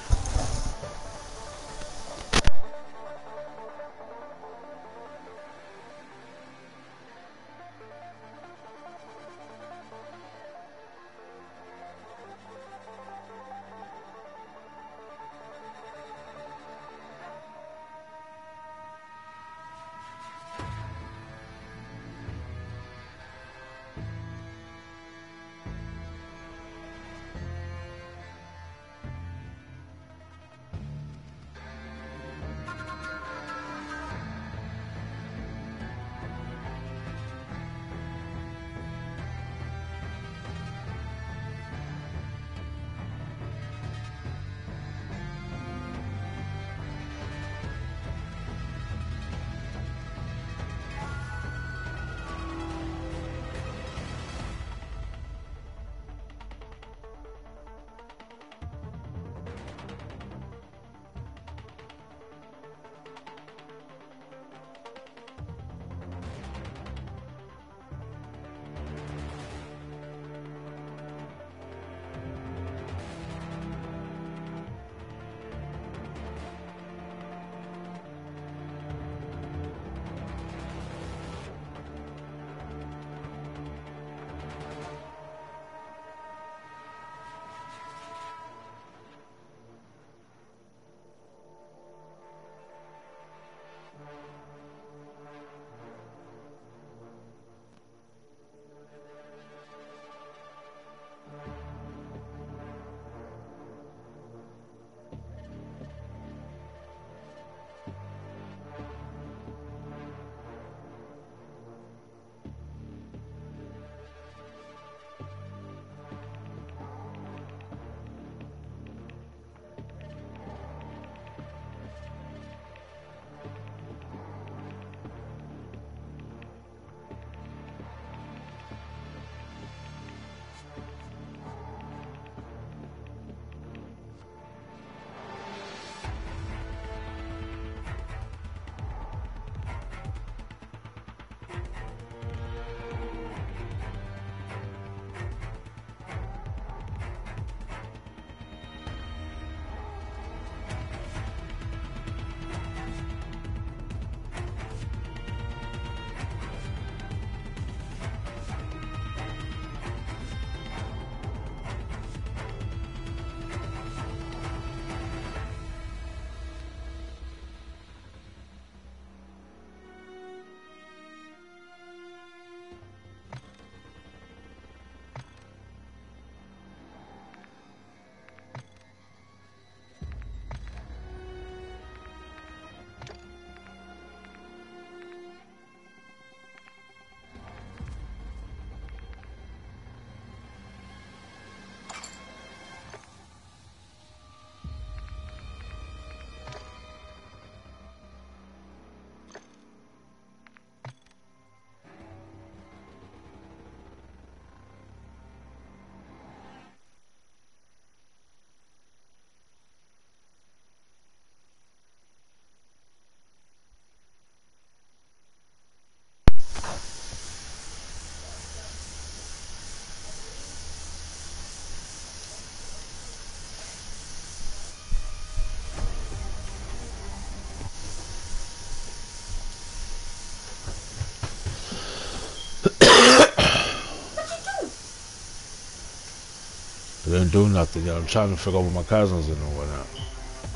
Do nothing. Yeah, I'm trying to figure out what my cousins in or whatnot.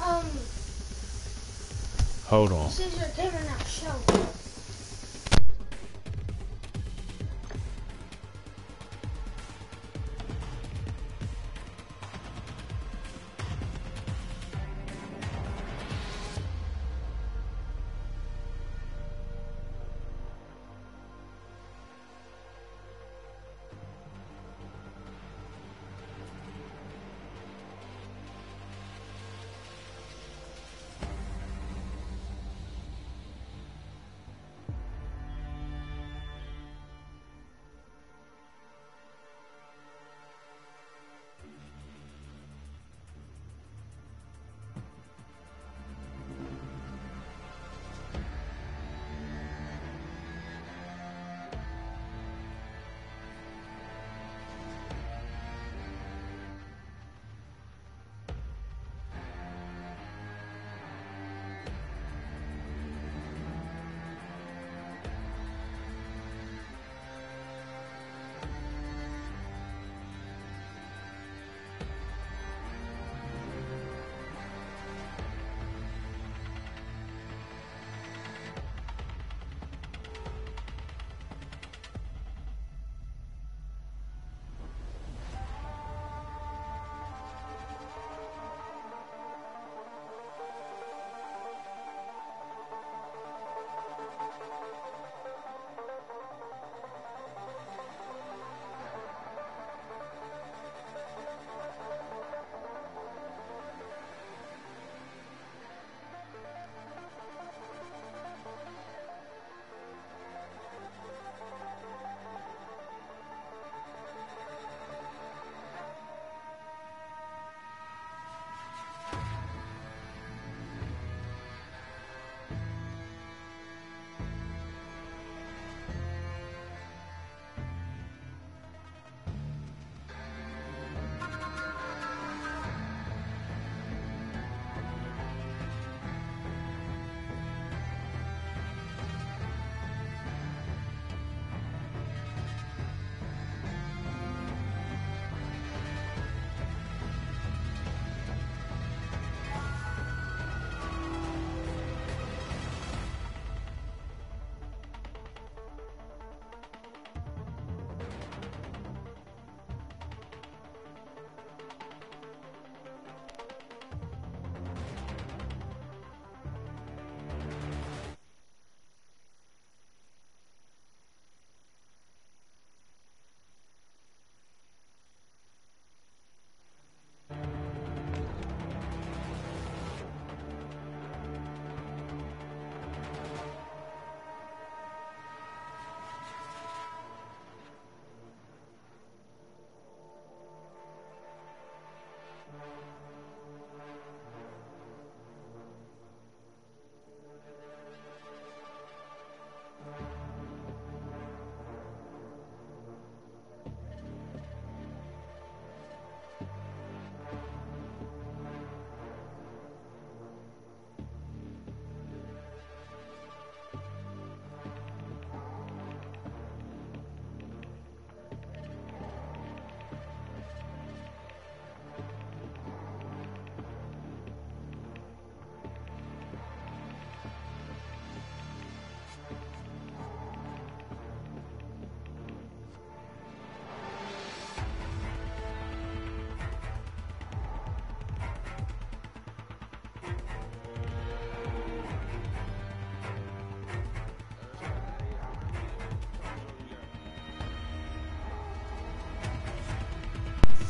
Um, Hold on.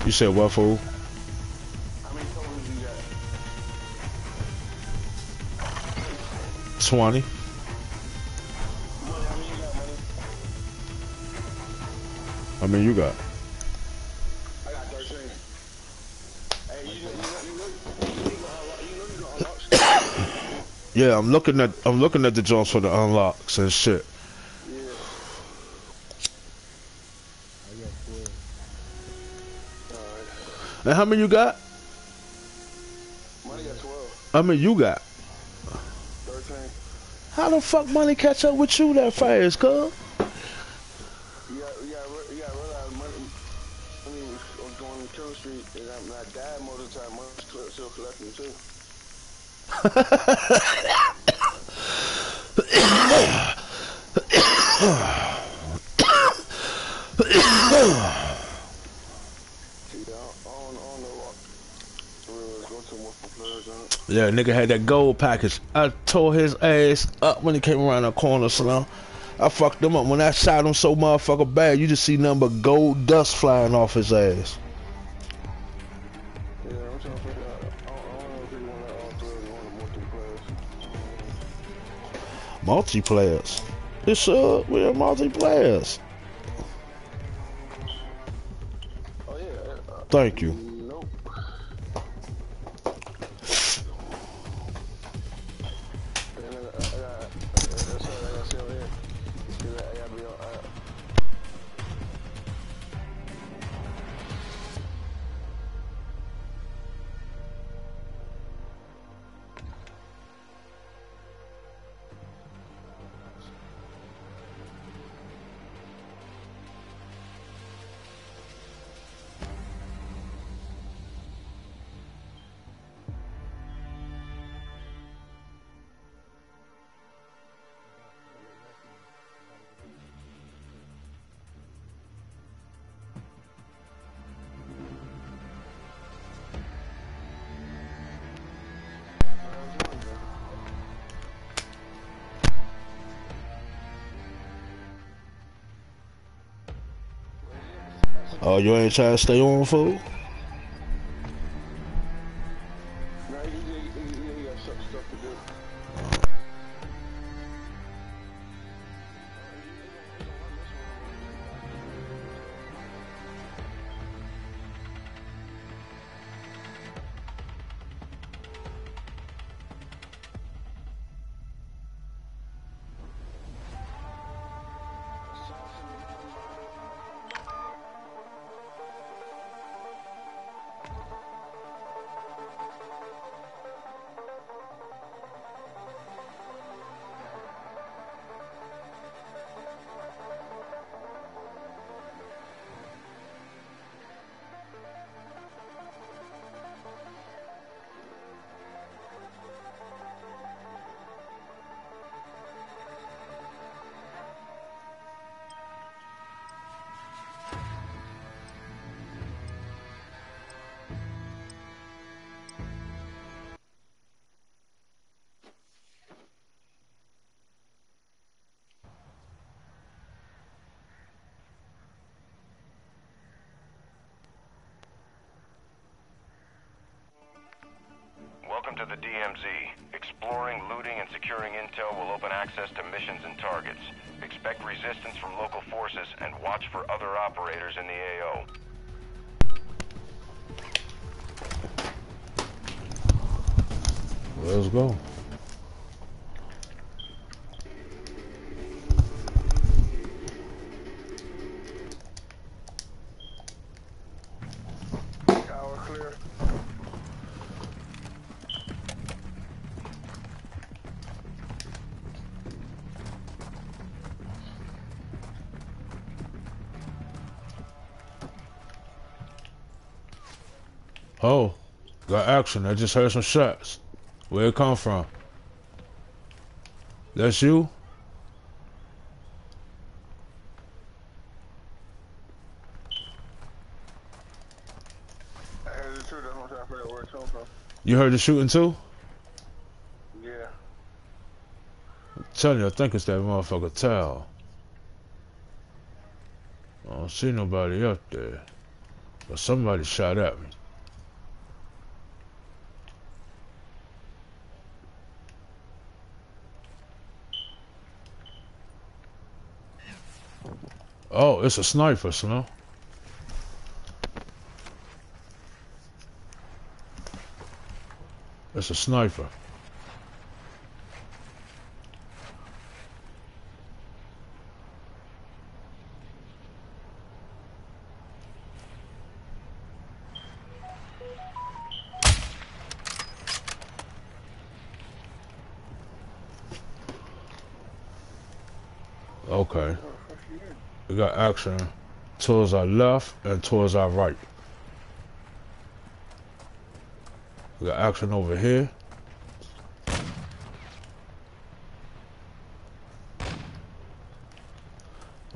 You said what, fool? How many soldiers you got? 20. Money, how many you got, money? I mean, you got. I got 13. Hey, you you you know, you know, you gonna unlock, you know, you gonna unlock shit. Yeah, I'm looking at I'm looking at the joints for the unlocks and shit. And how many you got? Money got 12. How many you got? 13. How the fuck money catch up with you that fast, cuz? You got, you got, you got realize money, I mean, I was going to Kill Street, and I, I died most of the time, clip still collecting too. [LAUGHS] See, I, I, don't, I don't know what. Really, go to multiple players, on it. Yeah, nigga had that gold package. I tore his ass up when he came around the corner, Slim. I fucked him up. When I shot him so motherfucker bad, you just see nothing but gold dust flying off his ass. Yeah, I'm trying to figure out. I don't, I don't know if he want to all three or want to multiple players. Multiplayers. It's uh, we're multiplayers. Oh yeah. Uh, Thank you. Oh, you ain't trying to stay on, fool? DMZ. Exploring, looting, and securing intel will open access to missions and targets. Expect resistance from local forces and watch for other operators in the AO. Let's go. I just heard some shots. Where it come from? That's you? I heard the truth. That's what I'm trying to figure out where it come from. You heard the shooting too? Yeah. I'm telling you, I think it's that motherfucker Tal. I don't see nobody up there. But somebody shot at me. Oh, it's a sniper, Slim. It's a sniper. direction towards our left and towards our right. We got action over here.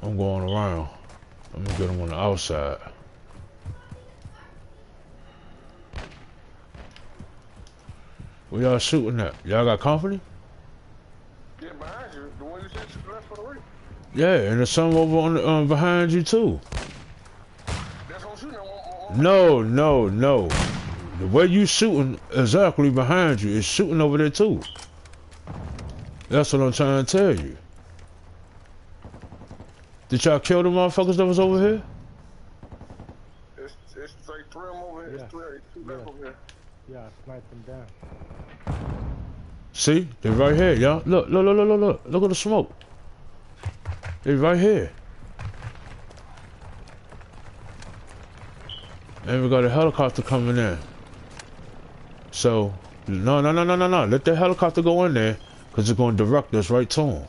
I'm going around. I'm gonna get him on the outside. We all shooting at? Y'all got company? Yeah, and there's some over on um, behind you too. That's what I'm shooting at. One, one, No, no, no. The way you shooting exactly behind you is shooting over there too. That's what I'm trying to tell you. Did y'all kill the motherfuckers that was over here? It's, it's like three of them over here. Yeah. It's three, two Yeah. over here. Yeah, I sniped them down. See, They're right here, y'all. Look, look, look, look, look, look. Look at the smoke. They right here. And we got a helicopter coming in. So, no, no, no, no, no, no. Let the helicopter go in there, cause it's gonna direct us right to them.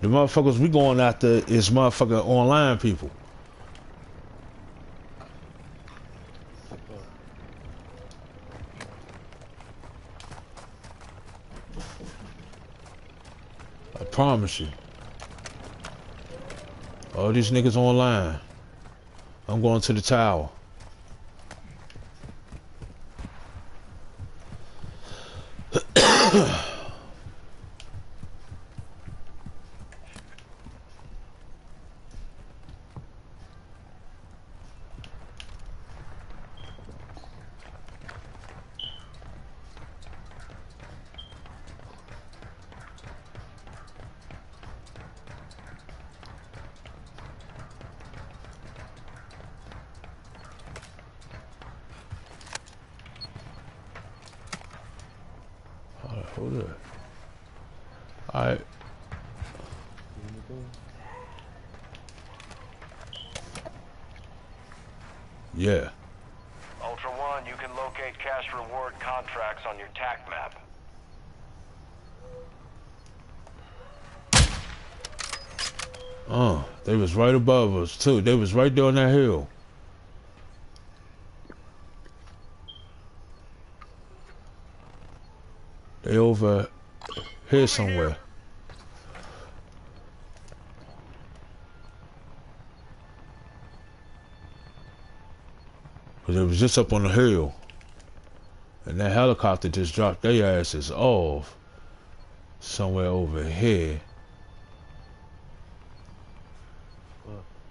The motherfuckers we going after is motherfucking online people. I promise you. All these niggas online. I'm going to the tower. Hold up, hold up. Alright, yeah. Ultra One, you can locate cash reward contracts on your TAC map. Oh, they was right above us too. They was right there on that hill. They over here somewhere. Cause it was just up on the hill. And that helicopter just dropped their asses off somewhere over here.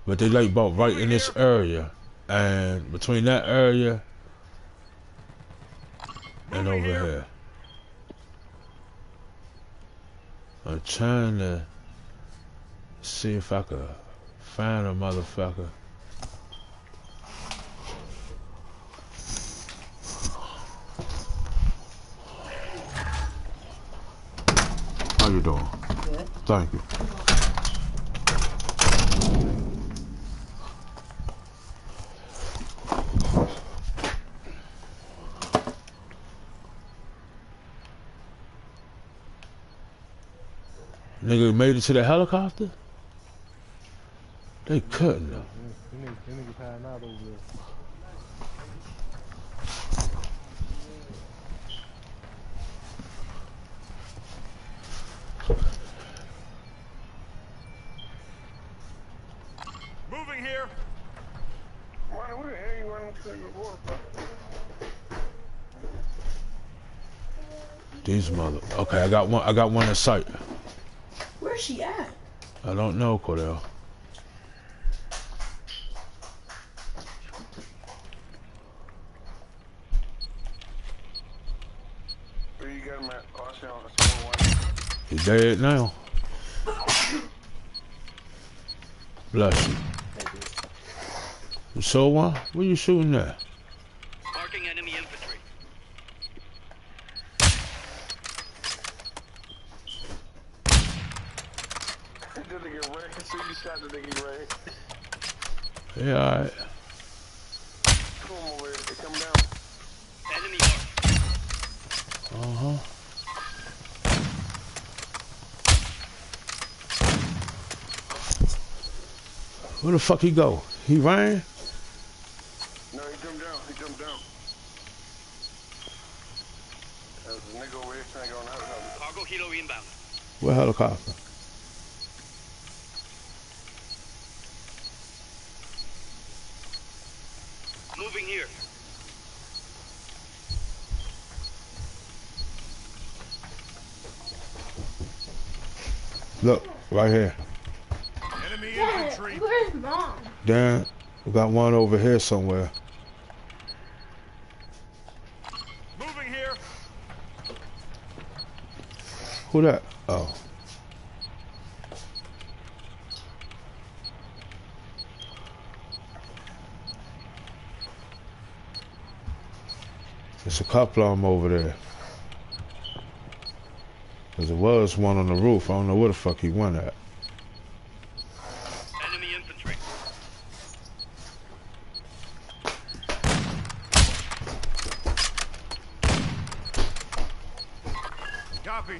But they like about right in this area. And between that area and over here. I'm trying to see if I could find a motherfucker. How you doing? Good. Thank you. Made it to the helicopter? They couldn't have. Them niggas, them niggas hiding out over there. Moving here. The hell you running to the water? These mother. Okay, I got one. I got one in sight. Where's she at? I don't know, Cordell. Where you got him at? Oh, I see on the one. He dead now. Bless you. You saw one? Where you shooting at? fuck he go? He ran? No, he jumped down. He jumped down. There's a nigga over here trying to go on inbound. What helicopter? Got one over here somewhere. Moving here. Who that? Oh. There's a couple of them over there. Cause there was one on the roof. I don't know where the fuck he went at. Enemy infantry. Copy.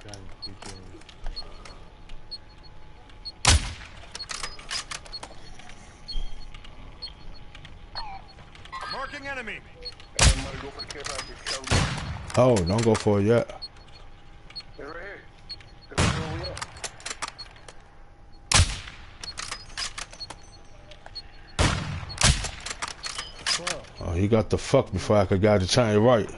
Trying to keep going. Marking enemy. Oh, don't go for yet. Oh, he got the fuck before I could got the China right.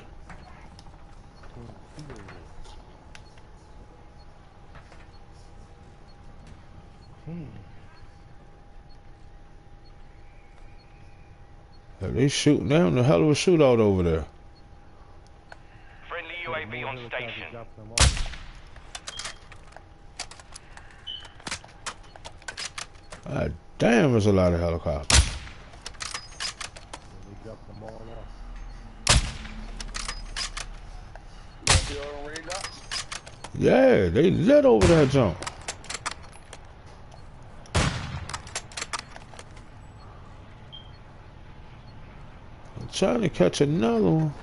Yeah, They shooting down the hell of a shootout over there. Friendly UAV on Helicopter station. dropped them off. God there's a lot of helicopters. Yeah, they lit over that jump. I'm trying to catch another one.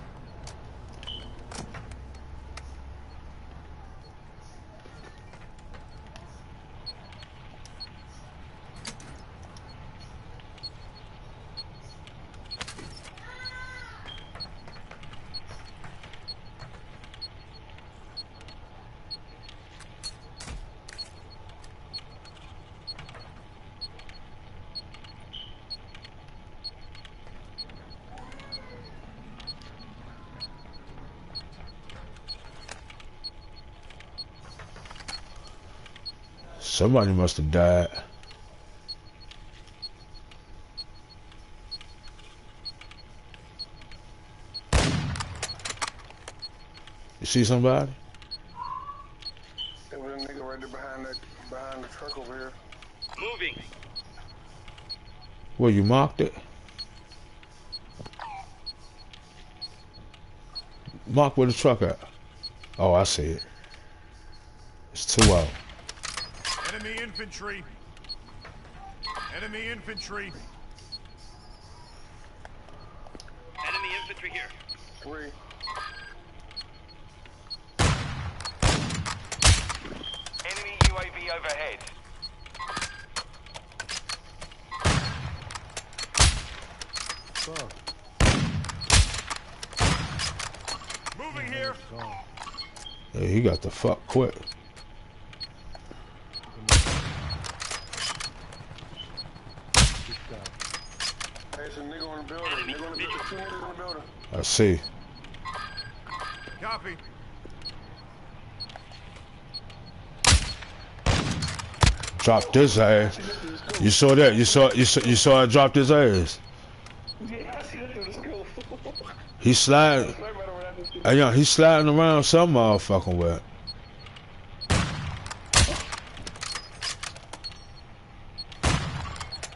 Somebody must have died. You see somebody? There was a nigga right there behind that behind the truck over here. Moving. Where you marked it? Mark where the truck at. Oh, I see it. It's two out. Enemy infantry. Enemy infantry. Enemy infantry here. Three. Enemy UAV overhead. Fuck. Moving here. Gone. Yeah, he got the fuck quick. This guy. Hey, it's a nigga on the building. Nigga on the building. Two niggas on the building. I see. Copy. Dropped his ass. You saw that? You saw you saw you saw it dropped his ass. Yeah, I see that through the school. He sliding. Right over there. Hey, young, he's sliding around some motherfucking way.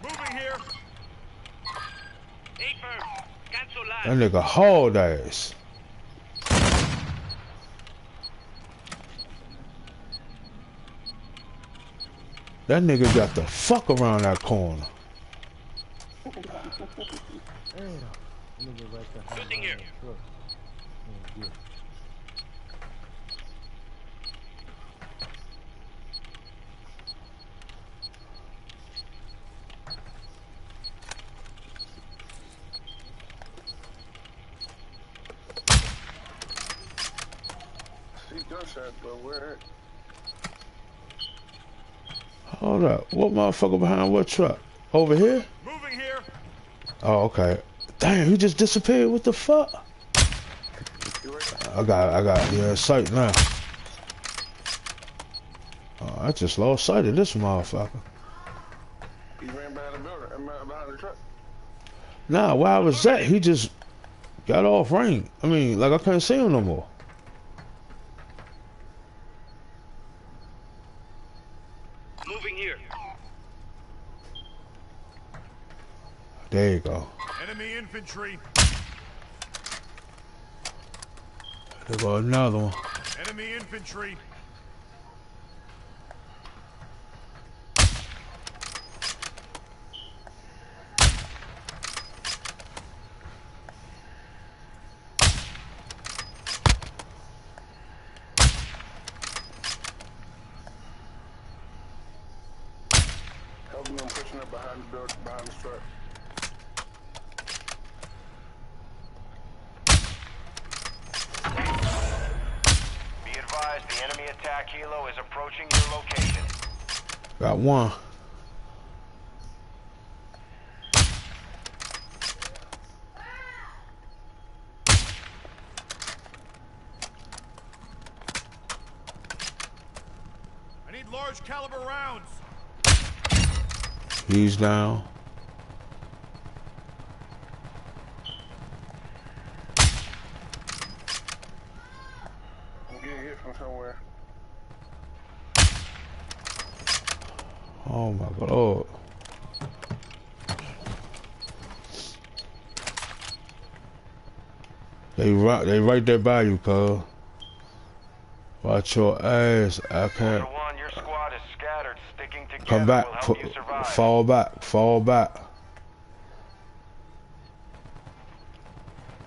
Moving here. Eight firm. Cancel That nigga hauled ass. That nigga got the fuck around that corner. Damn. Nigga right behind truck. Good. gunshot. Hold up. What motherfucker behind what truck? Over here? Moving here. Oh, okay. Damn, he just disappeared. What the fuck? I got, I got, yeah, sight now. Oh, I just lost sight of this motherfucker. He ran behind the building, uh, behind the truck. Nah, where I was at, he just got off range. I mean, like I couldn't see him no more. There you go. Enemy infantry. There go another one. Enemy infantry. Helping them pushing up behind the building, behind the truck. Be advised, the enemy attack helo is approaching your location. Got one. I need large caliber rounds. He's down. I'm getting hit from somewhere. Oh my god. They right, they right there by you, cuz. Watch your ass. I can't. One, your squad is scattered. Sticking together Come back. will help you fall back. Fall back.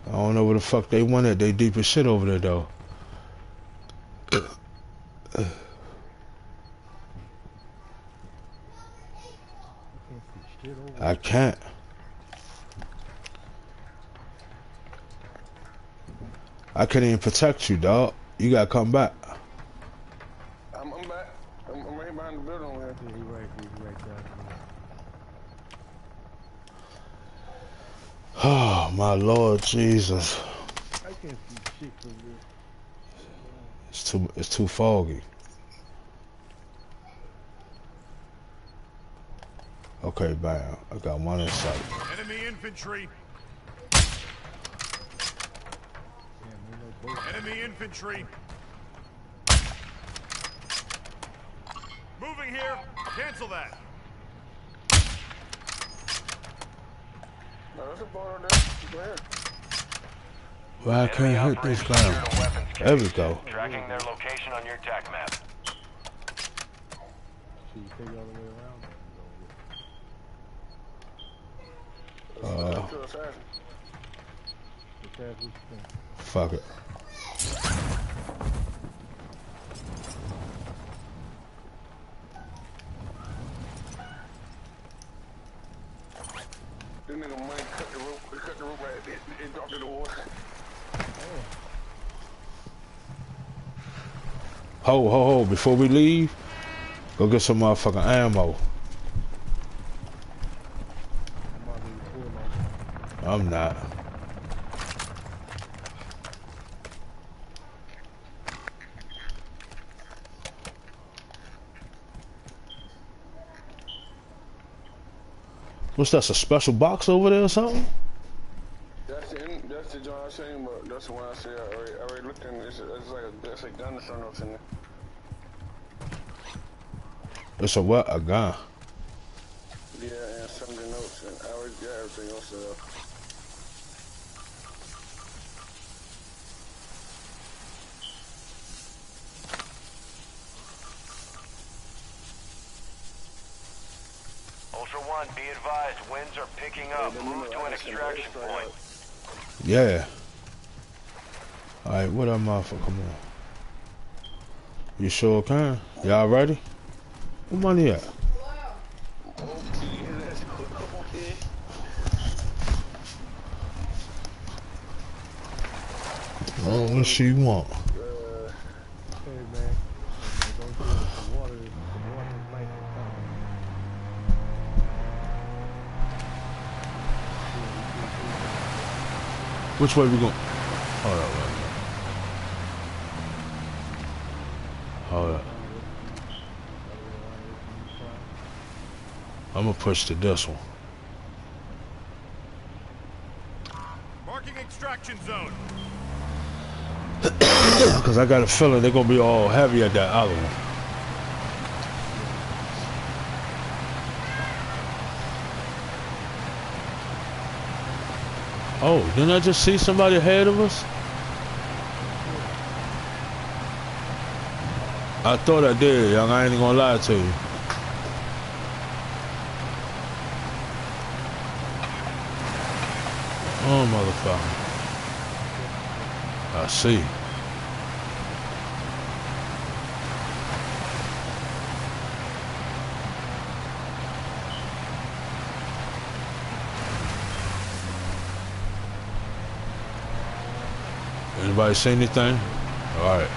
I don't know where the fuck they went at. They deep as shit over there, though. Can't see shit over. I can't. I can't even protect you, dog. You gotta come back. I'm, I'm back. I'm, I'm right behind the building over here. Yeah, he right, he right there. Oh my Lord Jesus. I can't see shit from this. It's too it's too foggy. Okay, bam. I got one in sight. Enemy infantry. Damn, ain't no boat. Enemy infantry. Moving here. Cancel that. No, there's a boat over there. Go ahead. Well, I can't hit this operators guy. the weapons There we go. Tracking their location on your TAC map. Should you take it all the way around? Or Uh, Let's go assassin. go with- What you think? fuck it. This nigga money cut the rope, he cut the rope right, Ho, ho, ho. Before we leave, go get some motherfucking ammo. I'm not. What's that? A special box over there or something? That's the, in- that's joint I was but that's the one I said I already, I already looked in. It's, it's like a, that's a gun or something else in there. It's a what? A gun. Yeah, and something else, and I already got everything else set up. Ultra One, be advised, winds are picking up. Move to an extraction point. Yeah. Alright, what up, motherfucker? Come on. You sure can? Y'all ready? What money at? Oh, what she want? Which way we going? Hold up, wait. Hold up. I'm gonna push to this one. Marking extraction zone. [COUGHS] Cause I got a feeling they're gonna be all heavy at that other one. Oh, didn't I just see somebody ahead of us? I thought I did, young. I ain't gonna lie to you. Oh, motherfucker. I see. Anybody see anything? All right.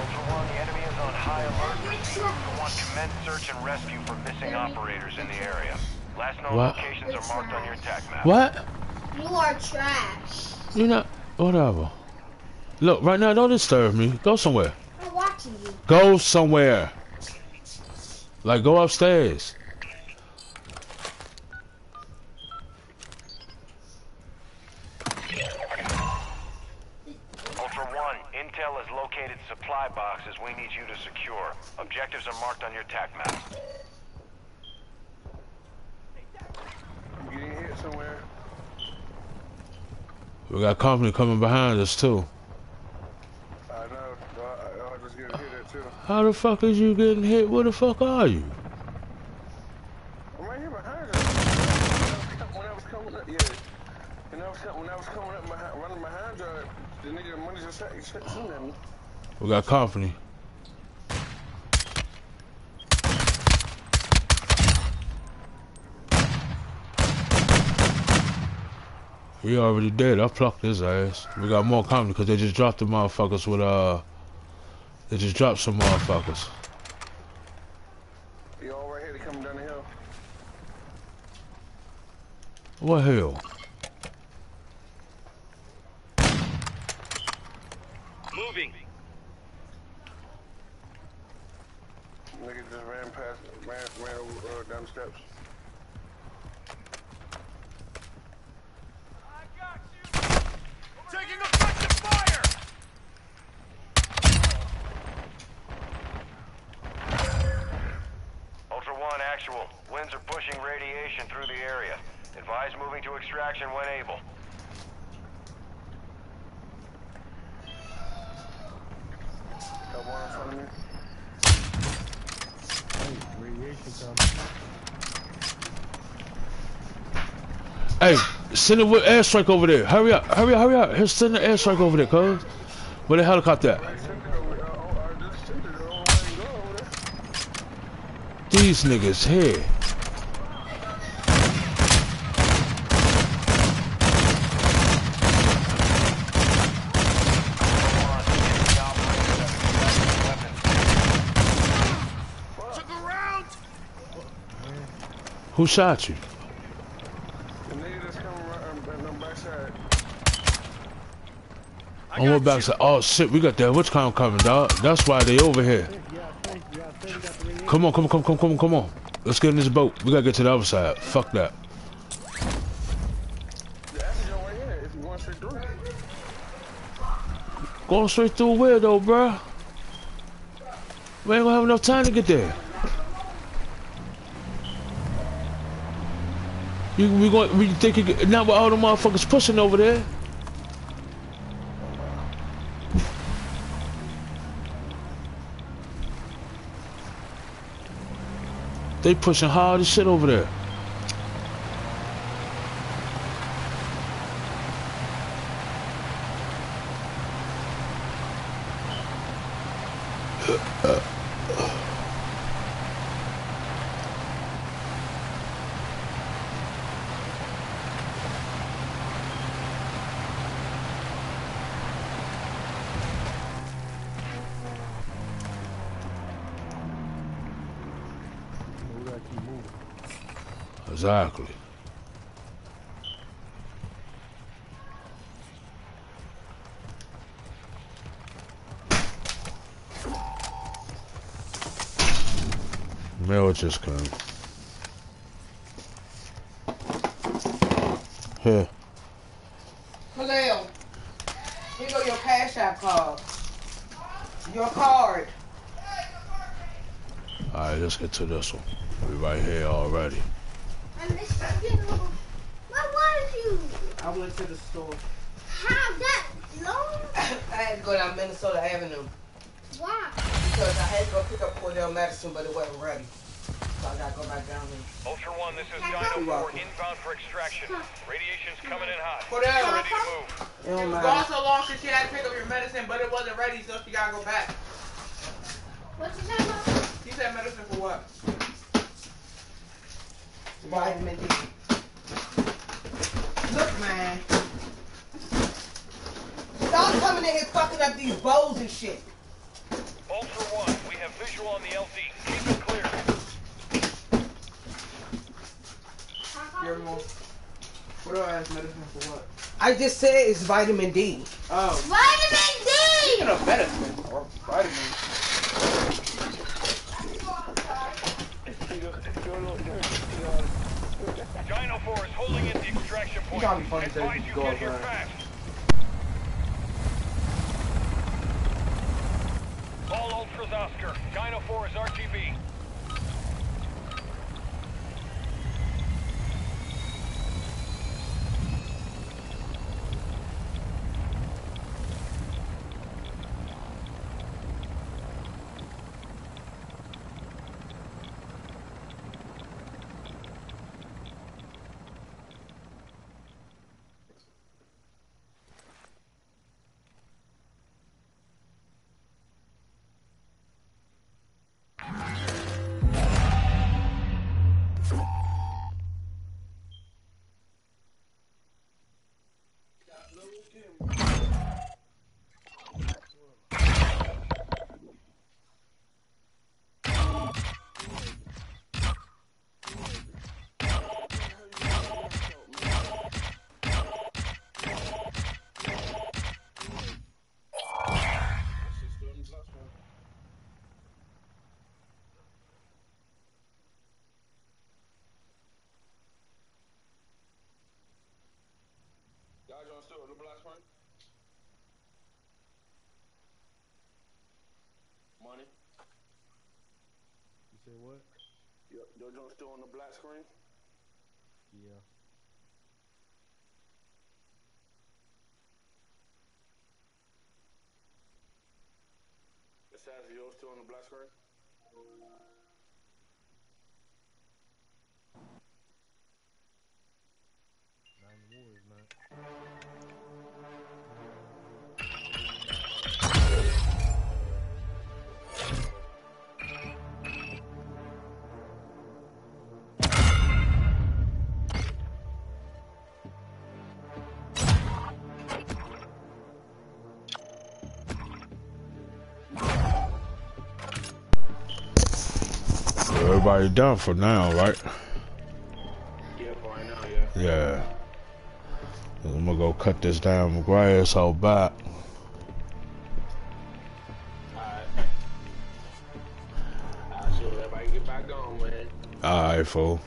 Ultra One, the enemy is on high alert. Ultra One, commence search and rescue for missing operators in the area. Last known What? locations are marked on your TAC map. What? You are trash. You know, whatever. Look, right now, don't disturb me. Go somewhere. I'm watching you. Go somewhere. Like, go upstairs. Ultra One, Intel has located supply boxes we need you to secure. Objectives are marked on your TAC map. I'm getting hit somewhere. We got company coming behind us, too. I know. I, I, I just getting hit at too. How the fuck is you getting hit? Where the fuck are you? I'm right here behind you. When I was coming up, yeah. When I was, when I was coming up, behind, running behind you, the nigga money just shot, shot shooting at me. We got company. He already did. I plucked his ass. We got more company because they just dropped the motherfuckers with, uh... They just dropped some motherfuckers. You all right here? to come down the hill. What hell? Moving. Nigga just ran past, ran, ran over, uh, down the steps. Taking effective fire! Ultra One, actual. Winds are pushing radiation through the area. Advise moving to extraction when able. Got one in front of me. Hey, radiation coming. Hey, send a airstrike over there. Hurry up, hurry up, hurry up. Here, send the airstrike over there, cuz. Where the helicopter at? These niggas here. Who shot you? The nigga that's coming right on the backside. On what backside? Oh shit, we got that witch count coming, dog. That's why they over here. Come on, come on, come on, come on, come on. Let's get in this boat. We gotta get to the other side. Fuck that. Going straight through. Where though, bruh? We ain't gonna have enough time to get there. You, we going we think you, not with all the motherfuckers pushing over there. They pushing hard as shit over there. Exactly. Mail just come. Here. Kaleo. here go your cash app card. Your card. Alright, let's get to this one. We right here already. Went to the store. How that long? [COUGHS] I had to go down Minnesota Avenue Why? because I had to go pick up Cordell medicine, but it wasn't ready. So I gotta go back down there. Ultra One, this is Dino 4 inbound for extraction. Radiation's coming in hot. Cordell, Ready to move. Oh it don't gone so long since she had to pick up your medicine, but it wasn't ready, so she gotta go back. What you say about? She said medicine for what? Vitamin D. Look, man. Stop coming in here fucking up these bowls and shit. Ultra One, we have visual on the LZ. Keep it clear. Your mom. What do I ask medicine for what? I just said it's vitamin D. Oh. Vitamin D! Speaking of medicine, or vitamins. Dino 4 is holding in the extraction point. gotta be funny that Advise you you go get here fast. All Ultras Oscar. Dino 4 is RTB. Y'all still the? Money? You say what? Yo, your joint still on the black screen? Yeah. It says yours still on the black screen? Not anymore, it's not. Everybody done for now, right? Yeah, for right now, yeah. Yeah. I'm gonna go cut this damn grass all back. Alright. Alright, so everybody get back on, man. Alright, fool.